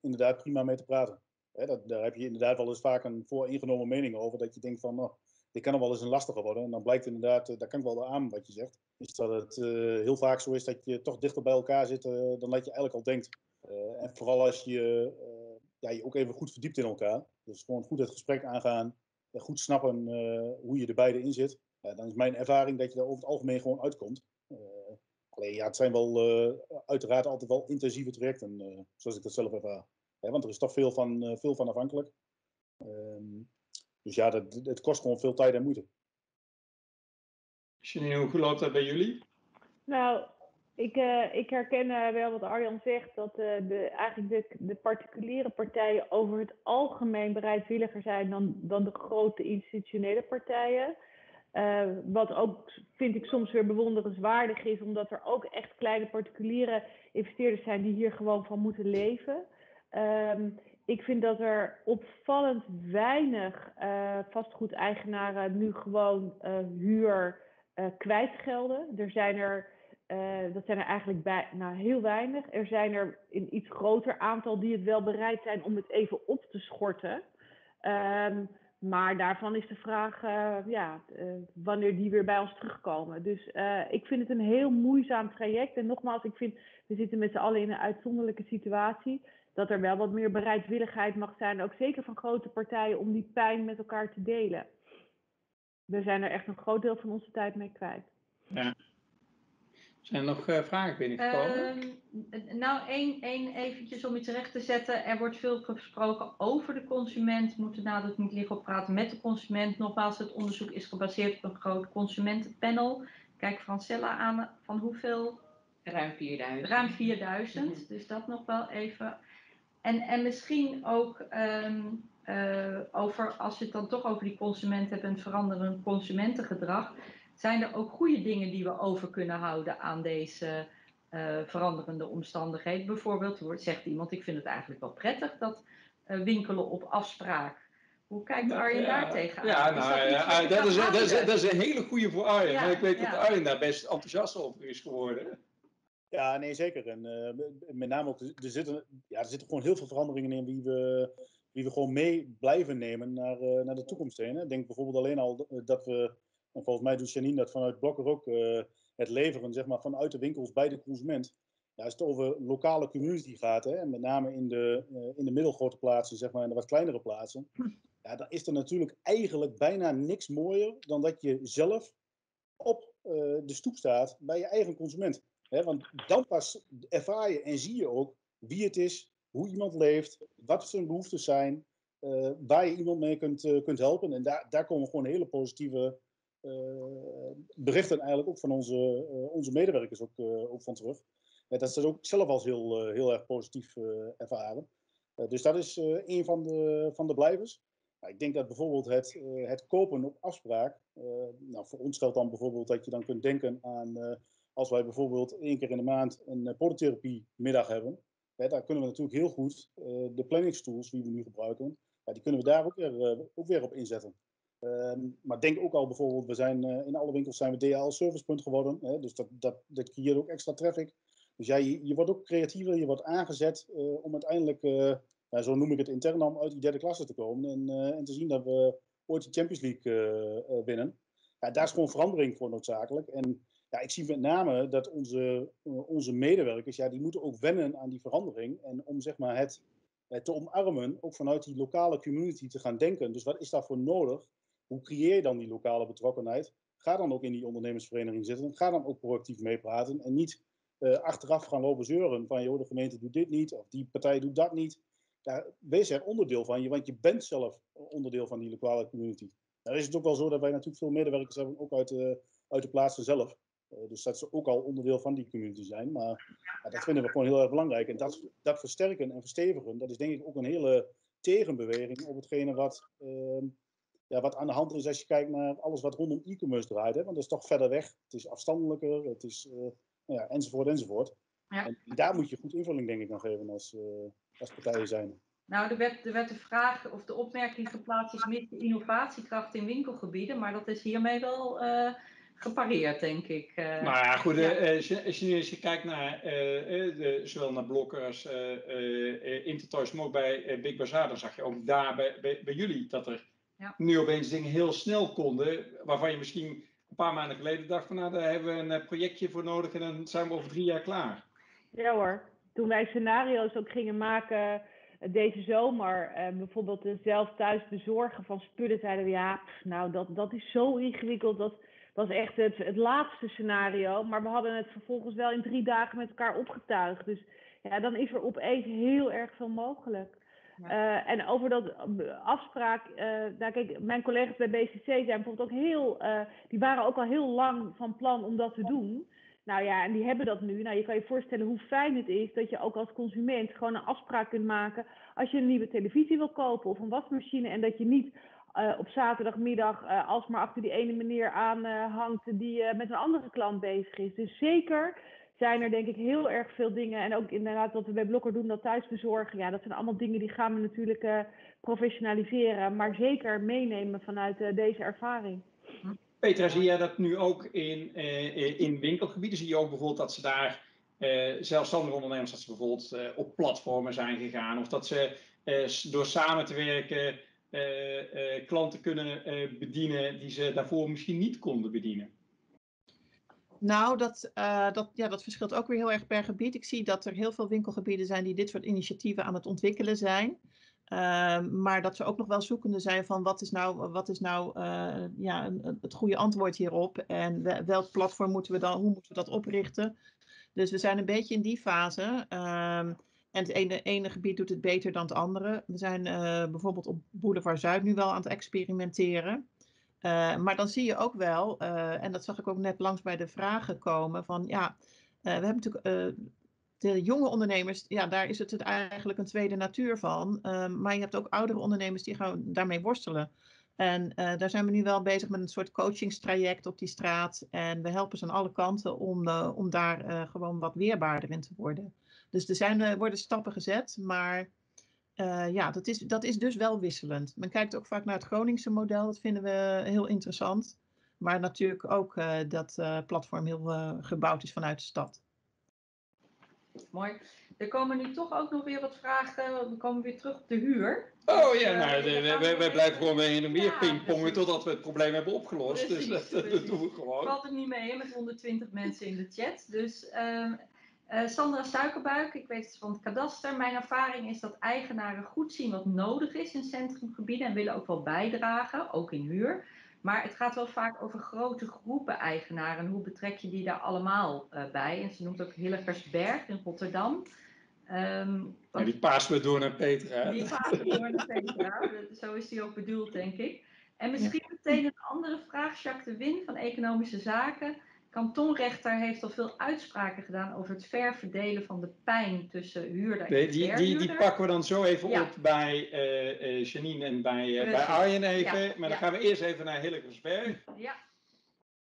inderdaad prima mee te praten. Hè? Dat, daar heb je inderdaad wel eens vaak een vooringenomen mening over. Dat je denkt van, oh, dit kan nog wel eens een lastige worden. En dan blijkt inderdaad, daar kan ik wel aan wat je zegt. Is dat het heel vaak zo is dat je toch dichter bij elkaar zit dan dat je eigenlijk al denkt. en vooral als je ja, je ook even goed verdiept in elkaar. Dus gewoon goed het gesprek aangaan. Goed snappen uh, hoe je er beide in zit. Uh, dan is mijn ervaring dat je er over het algemeen gewoon uitkomt. Uh, alleen ja, het zijn wel uiteraard altijd wel intensieve trajecten, zoals ik dat zelf ervaar. want er is toch veel van, veel van afhankelijk. Ehm, dus ja, dat, het kost gewoon veel tijd en moeite. Janine, hoe loopt dat bij jullie? Nou, ik, uh, ik herken uh, wel wat Arjan zegt, dat uh, de, eigenlijk de, de particuliere partijen over het algemeen bereidwilliger zijn dan, dan de grote institutionele partijen. wat ook, vind ik, soms weer bewonderenswaardig is, omdat er ook echt kleine particuliere investeerders zijn die hier gewoon van moeten leven. Um, ik vind dat er opvallend weinig vastgoedeigenaren nu gewoon huur kwijtgelden. Er zijn er uh, dat zijn er eigenlijk bij, nou, heel weinig. Er zijn er een iets groter aantal die het wel bereid zijn om het even op te schorten. Um, maar daarvan is de vraag uh, ja, uh, wanneer die weer bij ons terugkomen. Dus ik vind het een heel moeizaam traject. En nogmaals, ik vind, we zitten met z'n allen in een uitzonderlijke situatie. Dat er wel wat meer bereidwilligheid mag zijn, ook zeker van grote partijen, om die pijn met elkaar te delen. We zijn er echt een groot deel van onze tijd mee kwijt. Ja. Zijn er nog uh, vragen binnengekomen? Uh, nou, één, één eventjes om iets recht te zetten. Er wordt veel gesproken over de consument. Moet de nadruk niet liggen op praten met de consument. Nogmaals, het onderzoek is gebaseerd op een groot consumentenpanel. Kijk Francella aan van hoeveel? Ruim 4000. Ruim 4000, mm -hmm. dus dat nog wel even. En, en misschien ook um, uh, over, als je het dan toch over die consument hebt en het veranderend consumentengedrag zijn er ook goede dingen die we over kunnen houden aan deze uh, veranderende omstandigheden? Bijvoorbeeld, zegt iemand, ik vind het eigenlijk wel prettig dat uh, winkelen op afspraak. Hoe kijkt Arjen daar tegenaan? Ja, nou, dat, ja, dat, is, dat, is, dat, is, een hele goede voor Arjen. Ja, ik weet ja. dat Arjen daar best enthousiast over is geworden. Ja, nee, zeker. En uh, met name ook, er zitten, ja, er zitten gewoon heel veel veranderingen in wie we, wie we gewoon mee blijven nemen naar, naar de toekomst heen. Denk bijvoorbeeld alleen al dat we en volgens mij doet Janine dat vanuit Blokker ook, uh, het leveren zeg maar, vanuit de winkels bij de consument. Ja, als het over lokale community gaat, hè, en met name in de, uh, in de middelgrote plaatsen, zeg maar, en de wat kleinere plaatsen, ja, dan is er natuurlijk eigenlijk bijna niks mooier dan dat je zelf op uh, de stoep staat bij je eigen consument. Hè, want dan pas ervaar je en zie je ook wie het is, hoe iemand leeft, wat zijn behoeftes zijn, waar je iemand mee kunt, kunt helpen. En daar, daar komen gewoon hele positieve berichten eigenlijk ook van onze, uh, onze medewerkers ook, uh, ook van terug. dat het ook zelf als heel, heel erg positief ervaren. dus dat is een van de, van de blijvers. Ik denk dat bijvoorbeeld het, het kopen op afspraak, nou, voor ons geldt dan bijvoorbeeld dat je dan kunt denken aan als wij bijvoorbeeld één keer in de maand een podotherapie middag hebben. Daar kunnen we natuurlijk heel goed de planningstools die we nu gebruiken, die kunnen we daar ook weer, ook weer op inzetten. Um, maar denk ook al bijvoorbeeld, we zijn uh, in alle winkels zijn we DHL servicepunt geworden. Hè, dus dat, dat, dat creëert ook extra traffic. Dus ja, je, wordt ook creatiever, je wordt aangezet uh, om uiteindelijk, nou, zo noem ik het intern, om uit die derde klasse te komen. En, en te zien dat we ooit de Champions League winnen. Ja, daar is gewoon verandering voor noodzakelijk. En ja, ik zie met name dat onze, onze medewerkers, ja, die moeten ook wennen aan die verandering. En om zeg maar het, het te omarmen, ook vanuit die lokale community te gaan denken. Dus wat is daarvoor nodig? Hoe creëer je dan die lokale betrokkenheid? Ga dan ook in die ondernemersvereniging zitten. Ga dan ook proactief meepraten. En niet uh, achteraf gaan lopen zeuren van, joh, de gemeente doet dit niet. Of die partij doet dat niet. Daar, wees er onderdeel van je, want je bent zelf onderdeel van die lokale community. Nou is het ook wel zo dat wij natuurlijk veel medewerkers hebben, ook uit uit de plaatsen zelf. Uh, dus dat ze ook al onderdeel van die community zijn. Maar dat vinden we gewoon heel erg belangrijk. En dat, dat versterken en verstevigen, dat is denk ik ook een hele tegenbeweging op hetgene wat... Uh, ja, wat aan de hand is als je kijkt naar alles wat rondom e-commerce draait. Hè? Want dat is toch verder weg. Het is afstandelijker, het is, uh, ja, enzovoort, enzovoort. Ja. En daar moet je goed invulling, denk ik, aan geven als, uh, als partijen zijn. Nou, er werd, er werd de vraag of de opmerking geplaatst is met de innovatiekracht in winkelgebieden. Maar dat is hiermee wel uh, gepareerd, denk ik. Uh, nou ja, goed. Ja. Als, je, als, je, kijkt naar de, zowel naar Blokker als Intertoys, maar ook bij Big Bazaar, dan zag je ook daar bij, bij, bij jullie dat er ja. nu opeens dingen heel snel konden, waarvan je misschien een paar maanden geleden dacht van nou, daar hebben we een eh, projectje voor nodig en dan zijn we over drie jaar klaar. Ja hoor, toen wij scenario's ook gingen maken eh, deze zomer, eh, bijvoorbeeld zelf thuis bezorgen van spullen, zeiden we ja, nou dat, dat is zo ingewikkeld, dat was echt het, het laatste scenario. Maar we hadden het vervolgens wel in drie dagen met elkaar opgetuigd. Dus ja, dan is er opeens heel erg veel mogelijk. Uh, en over dat eh, afspraak, uh, nou kijk, mijn collega's bij BCC zijn bijvoorbeeld ook heel, uh, die waren ook al heel lang van plan om dat te doen. Nou ja, en die hebben dat nu. Nou, je kan je voorstellen hoe fijn het is dat je ook als consument gewoon een afspraak kunt maken als je een nieuwe televisie wil kopen of een wasmachine en dat je niet op zaterdagmiddag alsmaar achter die ene meneer aan hangt die met een andere klant bezig is. Dus zeker zijn er denk ik heel erg veel dingen. En ook inderdaad wat we bij Blokker doen, dat thuisbezorgen. Ja, dat zijn allemaal dingen die gaan we natuurlijk uh, professionaliseren. Maar zeker meenemen vanuit uh, deze ervaring. Petra, zie jij dat nu ook in, uh, in winkelgebieden? Zie je ook bijvoorbeeld dat ze daar zelfstandige ondernemers, dat ze bijvoorbeeld op platformen zijn gegaan. Of dat ze door samen te werken klanten kunnen bedienen die ze daarvoor misschien niet konden bedienen? Nou, dat, uh, dat, ja, dat verschilt ook weer heel erg per gebied. Ik zie dat er heel veel winkelgebieden zijn die dit soort initiatieven aan het ontwikkelen zijn. Ehm, maar dat ze ook nog wel zoekende zijn van wat is nou, wat is nou uh, ja, het goede antwoord hierop en welk platform moeten we dan, hoe moeten we dat oprichten. Dus we zijn een beetje in die fase. Um, en het ene, ene gebied doet het beter dan het andere. We zijn uh, bijvoorbeeld op Boulevard Zuid nu wel aan het experimenteren. Uh, maar dan zie je ook wel, en dat zag ik ook net langs bij de vragen komen, van ja, we hebben natuurlijk de jonge ondernemers, ja, daar is het eigenlijk een tweede natuur van. Um, maar je hebt ook oudere ondernemers die gewoon daarmee worstelen. En daar zijn we nu wel bezig met een soort coachingstraject op die straat. En we helpen ze aan alle kanten om, om daar gewoon wat weerbaarder in te worden. Dus er zijn, worden stappen gezet, maar ja, dat is, dat is dus wel wisselend. Men kijkt ook vaak naar het Groningse model, dat vinden we heel interessant. Maar natuurlijk ook dat platform heel gebouwd is vanuit de stad. Mooi. Er komen nu toch ook nog weer wat vragen. We komen weer terug op de huur. Oh ja, nou, wij, wij blijven gewoon heen en weer ja, pingpongen totdat we het probleem hebben opgelost. Precies, dus [LAUGHS] dat, dat, doen we gewoon. Valt het niet mee met 120 mensen in de chat. Dus uh, uh, Sandra Suikerbuik, ik weet het van het kadaster. Mijn ervaring is dat eigenaren goed zien wat nodig is in centrumgebieden en willen ook wel bijdragen, ook in huur. Maar het gaat wel vaak over grote groepen eigenaren. Hoe betrek je die daar allemaal uh, bij? En ze noemt ook Hillegersberg in Rotterdam. Um, ja, die passen we door naar Petra. Die passen we door naar Petra. Zo is die ook bedoeld, denk ik. En misschien meteen een andere vraag. Jacques de Win van Economische Zaken kantonrechter heeft al veel uitspraken gedaan over het verdelen van de pijn tussen huurder en nee, die, die, die, pakken we dan zo even op bij uh, Janine en bij, uh, bij Arjen even. Ja. Maar dan gaan we eerst even naar Hillegersberg. Ja,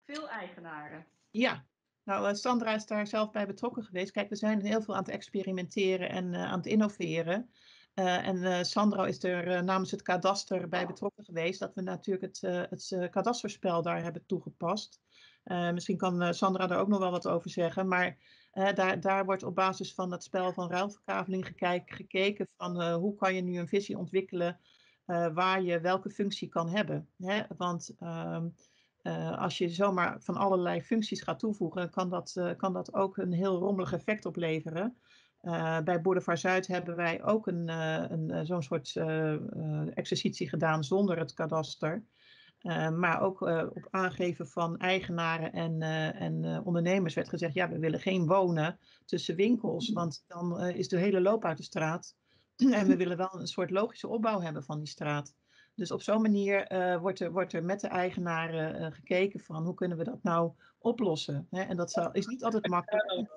veel eigenaren. Ja, nou Sandra is daar zelf bij betrokken geweest. Kijk, we zijn heel veel aan het experimenteren en aan het innoveren. Uh, en uh, Sandro is er uh, namens het kadaster bij betrokken geweest, dat we natuurlijk het, het kadasterspel daar hebben toegepast. Misschien kan Sandra daar ook nog wel wat over zeggen, maar daar, daar wordt op basis van het spel van ruilverkaveling gekeken van hoe kan je nu een visie ontwikkelen waar je welke functie kan hebben. Hè? Want ehm, als je zomaar van allerlei functies gaat toevoegen, kan dat, kan dat ook een heel rommelig effect opleveren. Uh, bij Boulevard Zuid hebben wij ook een, een, zo'n soort exercitie gedaan zonder het kadaster. Maar ook op aangeven van eigenaren en, en ondernemers werd gezegd: ja, we willen geen wonen tussen winkels, want dan is de hele loop uit de straat. [CLEARS THROAT] en we willen wel een soort logische opbouw hebben van die straat. Dus op zo'n manier wordt, er, wordt er met de eigenaren gekeken van hoe kunnen we dat nou oplossen. Hè? En dat zal, is niet altijd makkelijk.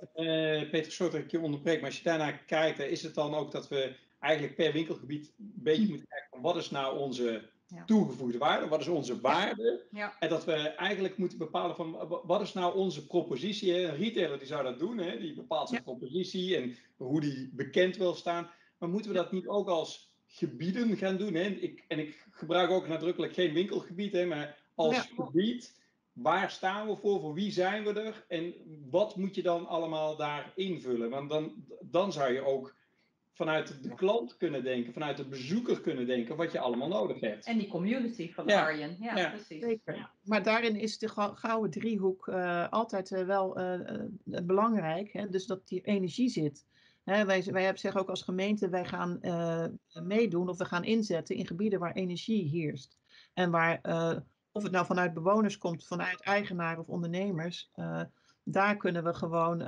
Peter, sorry dat ik je onderbreek, maar als je daarnaar kijkt, is het dan ook dat we eigenlijk per winkelgebied een beetje moeten kijken van wat is nou onze ja. toegevoegde waarde, wat is onze waarde. Ja. En dat we eigenlijk moeten bepalen van wat is nou onze propositie. Hè? Een retailer die zou dat doen, hè? die bepaalt zijn propositie en hoe die bekend wil staan. Maar moeten we dat niet ook als gebieden gaan doen. Hè. Ik, en ik gebruik ook nadrukkelijk geen winkelgebied, hè, maar als gebied, waar staan we voor, voor wie zijn we er en wat moet je dan allemaal daar invullen? Want dan, dan zou je ook vanuit de klant kunnen denken, vanuit de bezoeker kunnen denken wat je allemaal nodig hebt. En die community van ja. Arjen, ja, ja. precies. Zeker. Maar daarin is de gouden driehoek uh, altijd uh, wel uh, belangrijk, hè? dus dat die energie zit. Hè, wij, wij zeggen ook als gemeente, wij gaan uh, meedoen of we gaan inzetten in gebieden waar energie heerst. En waar, uh, of het nou vanuit bewoners komt, vanuit eigenaren of ondernemers, uh, daar kunnen we gewoon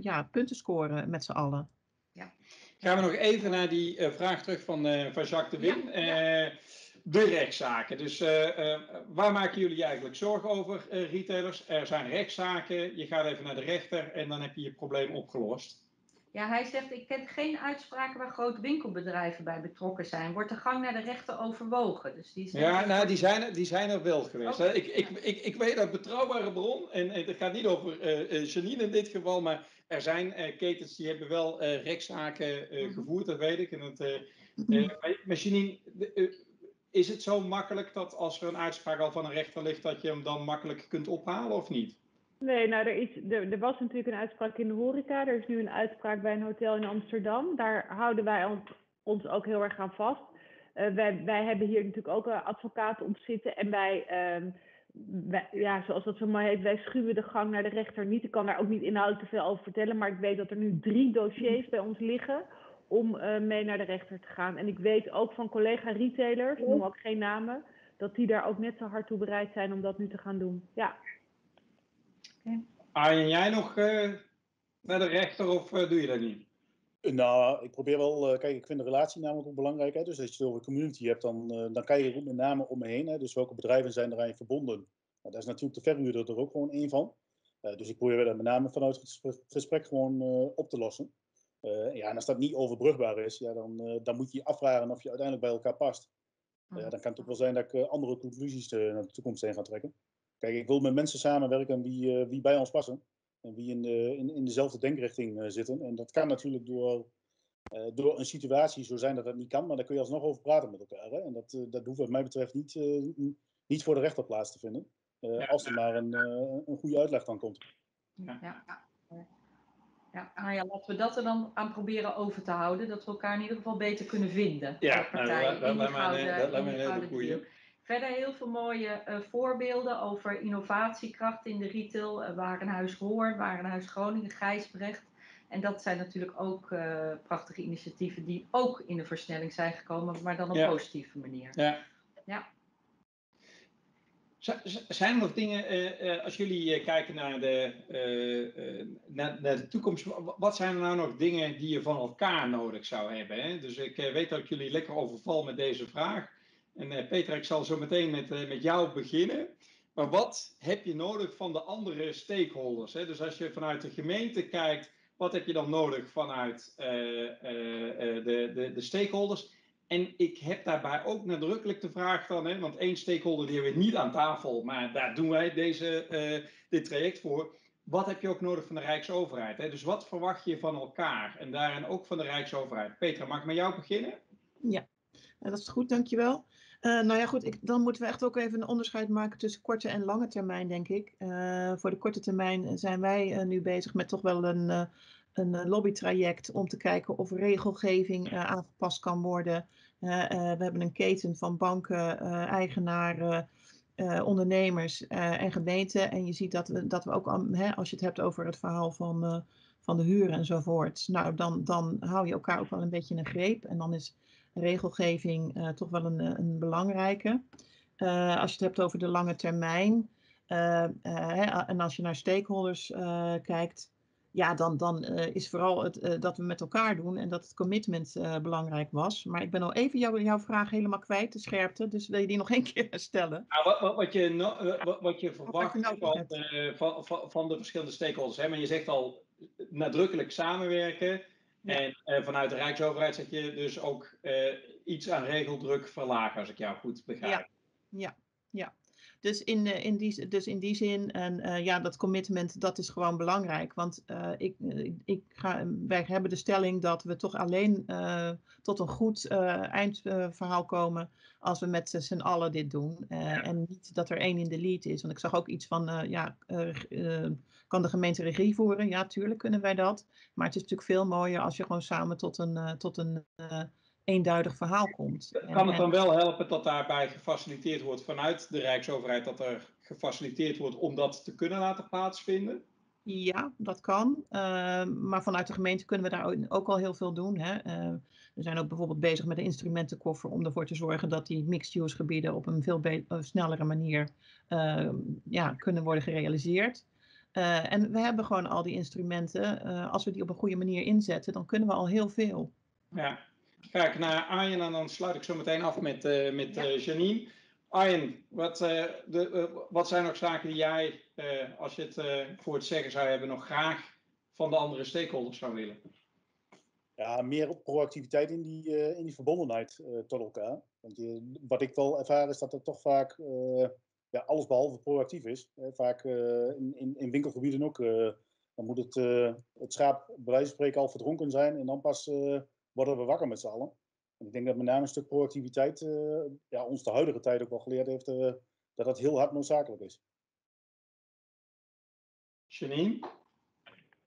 ja, punten scoren met z'n allen. Ja. Gaan we nog even naar die vraag terug van, van Jacques de Win. Ja. de rechtszaken. Dus waar maken jullie eigenlijk zorgen over, retailers? Er zijn rechtszaken, je gaat even naar de rechter en dan heb je je probleem opgelost. Ja, hij zegt, ik ken geen uitspraken waar grote winkelbedrijven bij betrokken zijn. Wordt de gang naar de rechter overwogen? Dus die zijn ja, nou, die zijn, er, die zijn er wel geweest. Okay. Ik, ik, ik, ik weet uit betrouwbare bron, en, en het gaat niet over Janine in dit geval, maar er zijn uh, ketens die hebben wel uh, rechtszaken mm. gevoerd, dat weet ik. En dat, maar Janine, is het zo makkelijk dat als er een uitspraak al van een rechter ligt, dat je hem dan makkelijk kunt ophalen of niet? Nee, nou, er, is, er, er, was natuurlijk een uitspraak in de horeca. Er is nu een uitspraak bij een hotel in Amsterdam. Daar houden wij ons, ons ook heel erg aan vast. Uh, wij, wij hebben hier natuurlijk ook een advocaat op zitten. En wij, uh, wij, ja, zoals dat zo mooi heet, wij schuwen de gang naar de rechter niet. Ik kan daar ook niet inhoudelijk te veel over vertellen. Maar ik weet dat er nu drie dossiers bij ons liggen om eh, mee naar de rechter te gaan. En ik weet ook van collega-retailers, ik noem ook geen namen, dat die daar ook net zo hard toe bereid zijn om dat nu te gaan doen. Ja. Arjen, jij nog uh, naar de rechter of uh, doe je dat niet? Nou, ik probeer wel, uh, kijk, ik vind de relatie namelijk ook belangrijk. Hè? Dus als je het over community hebt, dan, dan kan je met name om me heen. Hè? Dus welke bedrijven zijn eraan verbonden? Nou, daar is natuurlijk de verhuurder er ook gewoon één van. dus ik probeer dat met name vanuit het gesprek gewoon op te lossen. ja, en als dat niet overbrugbaar is, ja, dan, dan moet je je afvragen of je uiteindelijk bij elkaar past. Ja, dan kan het ook wel zijn dat ik andere conclusies naar de toekomst heen ga trekken. Kijk, ik wil met mensen samenwerken wie, uh, wie bij ons passen. En wie in, de, in, in dezelfde denkrichting uh, zitten. En dat kan natuurlijk door, uh, door een situatie zo zijn dat dat niet kan. Maar daar kun je alsnog over praten met elkaar. Hè? En dat, dat hoeft wat mij betreft niet, niet voor de rechter plaats te vinden. Ja, als er maar een, een goede uitleg dan komt. Ja. ja. Ja, nou ja, laten we dat er dan aan proberen over te houden. Dat we elkaar in ieder geval beter kunnen vinden. Ja, nou, dat lijkt me een hele goede. Verder heel veel mooie uh, voorbeelden over innovatiekracht in de retail. Uh, Warenhuis Hoorn, Warenhuis Groningen, Gijsbrecht. En dat zijn natuurlijk ook uh, prachtige initiatieven die ook in de versnelling zijn gekomen, maar dan op een ja. positieve manier. Ja. ja. Zijn er nog dingen, als jullie kijken naar de, naar, naar, de toekomst, wat zijn er nou nog dingen die je van elkaar nodig zou hebben? Hè? Dus ik weet dat ik jullie lekker overval met deze vraag. En uh, Petra, ik zal zo meteen met, uh, met jou beginnen. Maar wat heb je nodig van de andere stakeholders? Hè? Dus als je vanuit de gemeente kijkt, wat heb je dan nodig vanuit uh, de, de, de stakeholders? En ik heb daarbij ook nadrukkelijk de vraag van, hè, want één stakeholder die we niet aan tafel, maar daar doen wij deze, dit traject voor. Wat heb je ook nodig van de Rijksoverheid? Hè? Dus wat verwacht je van elkaar en daarin ook van de Rijksoverheid? Petra, mag ik met jou beginnen? Ja, dat is goed, dankjewel. Uh, nou ja, goed, ik, dan moeten we echt ook even een onderscheid maken tussen korte en lange termijn, denk ik. Uh, voor de korte termijn zijn wij nu bezig met toch wel een, een lobbytraject om te kijken of regelgeving aangepast kan worden. we hebben een keten van banken, eigenaren, ondernemers en gemeenten. En je ziet dat we, dat we ook, hè, als je het hebt over het verhaal van, van de huur enzovoort, nou dan, dan hou je elkaar ook wel een beetje in een greep. En dan is regelgeving uh, toch wel een, een belangrijke. Uh, als je het hebt over de lange termijn en als je naar stakeholders kijkt, ja, dan, dan is vooral het, dat we met elkaar doen en dat het commitment belangrijk was. Maar ik ben al even jou, jouw vraag helemaal kwijt, de scherpte, dus wil je die nog [LAUGHS] één keer stellen? Nou, wat, wat, wat, je, wat, wat je verwacht van, van, van, van, de verschillende stakeholders, hè? maar je zegt al nadrukkelijk samenwerken. En uh, vanuit de Rijksoverheid zeg je dus ook uh, iets aan regeldruk verlagen, als ik jou goed begrijp. Ja, ja, ja. Dus in, in, die, dus in die zin, en ja, dat commitment, dat is gewoon belangrijk. Want ik, ik ga, wij hebben de stelling dat we toch alleen tot een goed eindverhaal komen als we met z'n allen dit doen. Ja. En niet dat er één in de lead is. Want ik zag ook iets van, ja, kan de gemeente regie voeren? Ja, tuurlijk kunnen wij dat. Maar het is natuurlijk veel mooier als je gewoon samen tot een, tot een eenduidig verhaal komt. Kan het dan wel helpen dat daarbij gefaciliteerd wordt vanuit de Rijksoverheid, dat er gefaciliteerd wordt om dat te kunnen laten plaatsvinden? Ja, dat kan. Uh, maar vanuit de gemeente kunnen we daar ook al heel veel doen. Hè. we zijn ook bijvoorbeeld bezig met de instrumentenkoffer om ervoor te zorgen dat die mixed-use gebieden op een veel snellere manier ja, kunnen worden gerealiseerd. Uh, en we hebben gewoon al die instrumenten. Uh, als we die op een goede manier inzetten, dan kunnen we al heel veel. Ja, kijk naar Arjen en dan sluit ik zo meteen af met, uh, met ja. Janine. Arjen, wat, de, wat zijn nog zaken die jij, als je het voor het zeggen zou hebben, nog graag van de andere stakeholders zou willen? Ja, meer proactiviteit in die, in die verbondenheid tot elkaar. Want je, wat ik wel ervaar is dat er toch vaak ja, alles behalve proactief is. vaak uh, in, in, in, winkelgebieden ook. Uh, dan moet het, uh, het schaap bij wijze van spreken al verdronken zijn en dan pas worden we wakker met z'n allen. En ik denk dat met name een stuk proactiviteit ja, ons de huidige tijd ook wel geleerd heeft dat dat heel hard noodzakelijk is. Janine?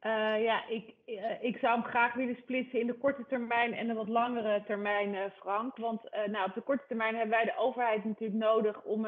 Uh, ja, ik, uh, ik zou hem graag willen splitsen in de korte termijn en de wat langere termijn, uh, Frank. Want nou, op de korte termijn hebben wij de overheid natuurlijk nodig om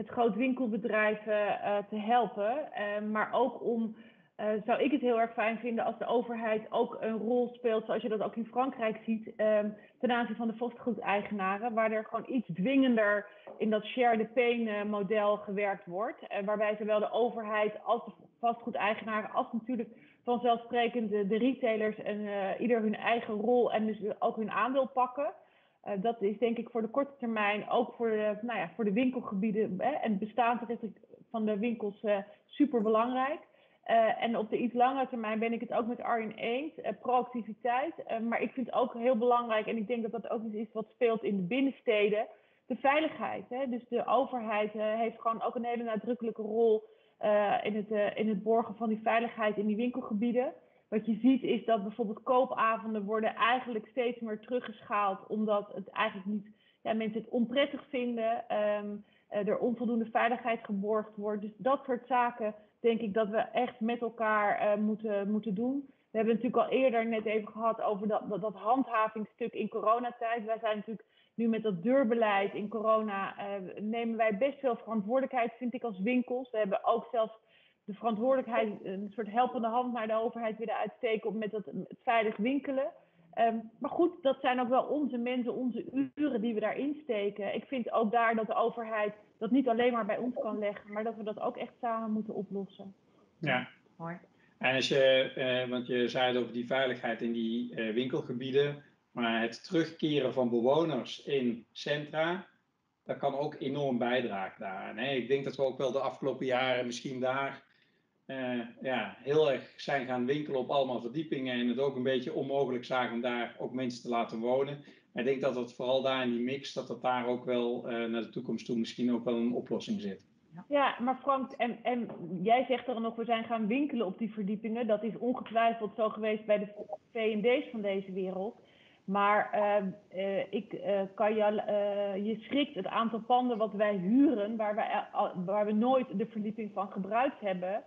het grootwinkelbedrijven uh, te helpen. Uh, maar ook om eh, zou ik het heel erg fijn vinden als de overheid ook een rol speelt, zoals je dat ook in Frankrijk ziet, ehm, ten aanzien van de vastgoedeigenaren, waar er gewoon iets dwingender in dat share the pain eh, model gewerkt wordt. Waarbij zowel de overheid als de vastgoedeigenaren, als natuurlijk vanzelfsprekend de, retailers en ieder hun eigen rol en dus ook hun aandeel pakken. dat is denk ik voor de korte termijn, ook voor de, nou ja, voor de winkelgebieden en het van de winkels super belangrijk. Uh, en op de iets langere termijn ben ik het ook met Arjen eens, uh, proactiviteit. Uh, maar ik vind ook heel belangrijk, en ik denk dat dat ook iets is wat speelt in de binnensteden, de veiligheid. Hè? Dus de overheid heeft gewoon ook een hele nadrukkelijke rol in, het, in het borgen van die veiligheid in die winkelgebieden. Wat je ziet is dat bijvoorbeeld koopavonden worden eigenlijk steeds meer teruggeschaald, omdat het eigenlijk niet, ja, mensen het onprettig vinden, um, er onvoldoende veiligheid geborgd wordt. Dus dat soort zaken denk ik dat we echt met elkaar uh, moeten, moeten doen. We hebben het natuurlijk al eerder net even gehad over dat, dat, handhavingsstuk in coronatijd. Wij zijn natuurlijk nu met dat deurbeleid in corona, uh, nemen wij best veel verantwoordelijkheid, vind ik, als winkels. We hebben ook zelfs de verantwoordelijkheid, een soort helpende hand naar de overheid willen uitsteken met dat, het veilig winkelen. Um, maar goed, dat zijn ook wel onze mensen, onze uren die we daarin steken. Ik vind ook daar dat de overheid dat niet alleen maar bij ons kan leggen, maar dat we dat ook echt samen moeten oplossen. Ja, mooi. En als je, eh, want je zei het over die veiligheid in die eh, winkelgebieden, maar het terugkeren van bewoners in centra, dat kan ook enorm bijdragen daar. Nee, ik denk dat we ook wel de afgelopen jaren misschien daar uh, ja, heel erg zijn gaan winkelen op allemaal verdiepingen en het ook een beetje onmogelijk zagen om daar ook mensen te laten wonen. Maar ik denk dat het vooral daar in die mix, dat dat daar ook wel uh, naar de toekomst toe misschien ook wel een oplossing zit. Ja, maar Frank, en, en jij zegt er nog, we zijn gaan winkelen op die verdiepingen. Dat is ongetwijfeld zo geweest bij de V&D's van deze wereld. Maar uh, uh, ik uh, kan je, je schrikt het aantal panden wat wij huren, waar we, waar we nooit de verdieping van gebruikt hebben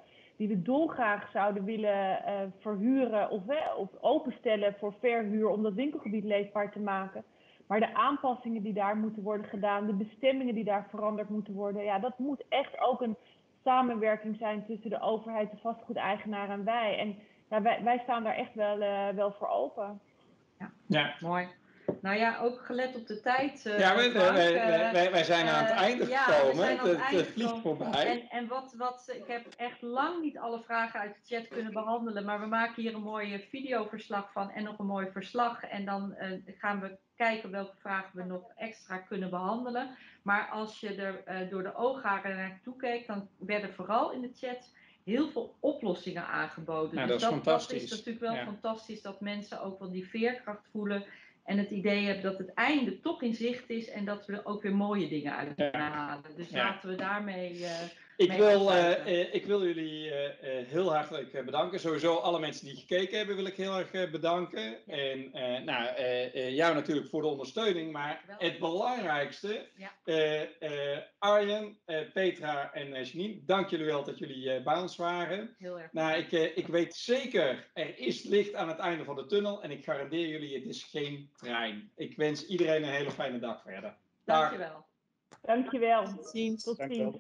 die we dolgraag zouden willen uh, verhuren of, hè, of openstellen voor verhuur om dat winkelgebied leefbaar te maken. Maar de aanpassingen die daar moeten worden gedaan, de bestemmingen die daar veranderd moeten worden, ja, dat moet echt ook een samenwerking zijn tussen de overheid, de vastgoedeigenaar en wij. En ja, wij, wij staan daar echt wel, uh, wel voor open. Ja, ja. mooi. Nou ja, ook gelet op de tijd. Uh, ja, wij, Frank, wij, wij, wij, zijn aan het einde uh, gekomen. Ja, het, het vliegt voorbij. En, en wat, wat, ik heb echt lang niet alle vragen uit de chat kunnen behandelen. Maar we maken hier een mooie videoverslag van en nog een mooi verslag. En dan gaan we kijken welke vragen we nog extra kunnen behandelen. Maar als je er door de oogharen naartoe keek, dan werden vooral in de chat heel veel oplossingen aangeboden. Ja, dus dat is dat, fantastisch. Dat is natuurlijk wel ja. fantastisch dat mensen ook wel die veerkracht voelen en het idee hebben dat het einde toch in zicht is en dat we er ook weer mooie dingen uit kunnen halen. Dus laten we daarmee. Ik, wil, uh, ik wil jullie uh, heel hartelijk bedanken. Sowieso alle mensen die gekeken hebben, wil ik heel erg bedanken. Ja. En nou, jou natuurlijk voor de ondersteuning. Maar Wel. het belangrijkste, ja. Arjen, Petra en Janine, dank jullie wel dat jullie bij ons waren. Heel erg. Nou, ik, ik weet zeker, er is licht aan het einde van de tunnel. En ik garandeer jullie, het is geen trein. Ik wens iedereen een hele fijne dag verder. Dankjewel. Dankjewel. Tot ziens. Tot ziens.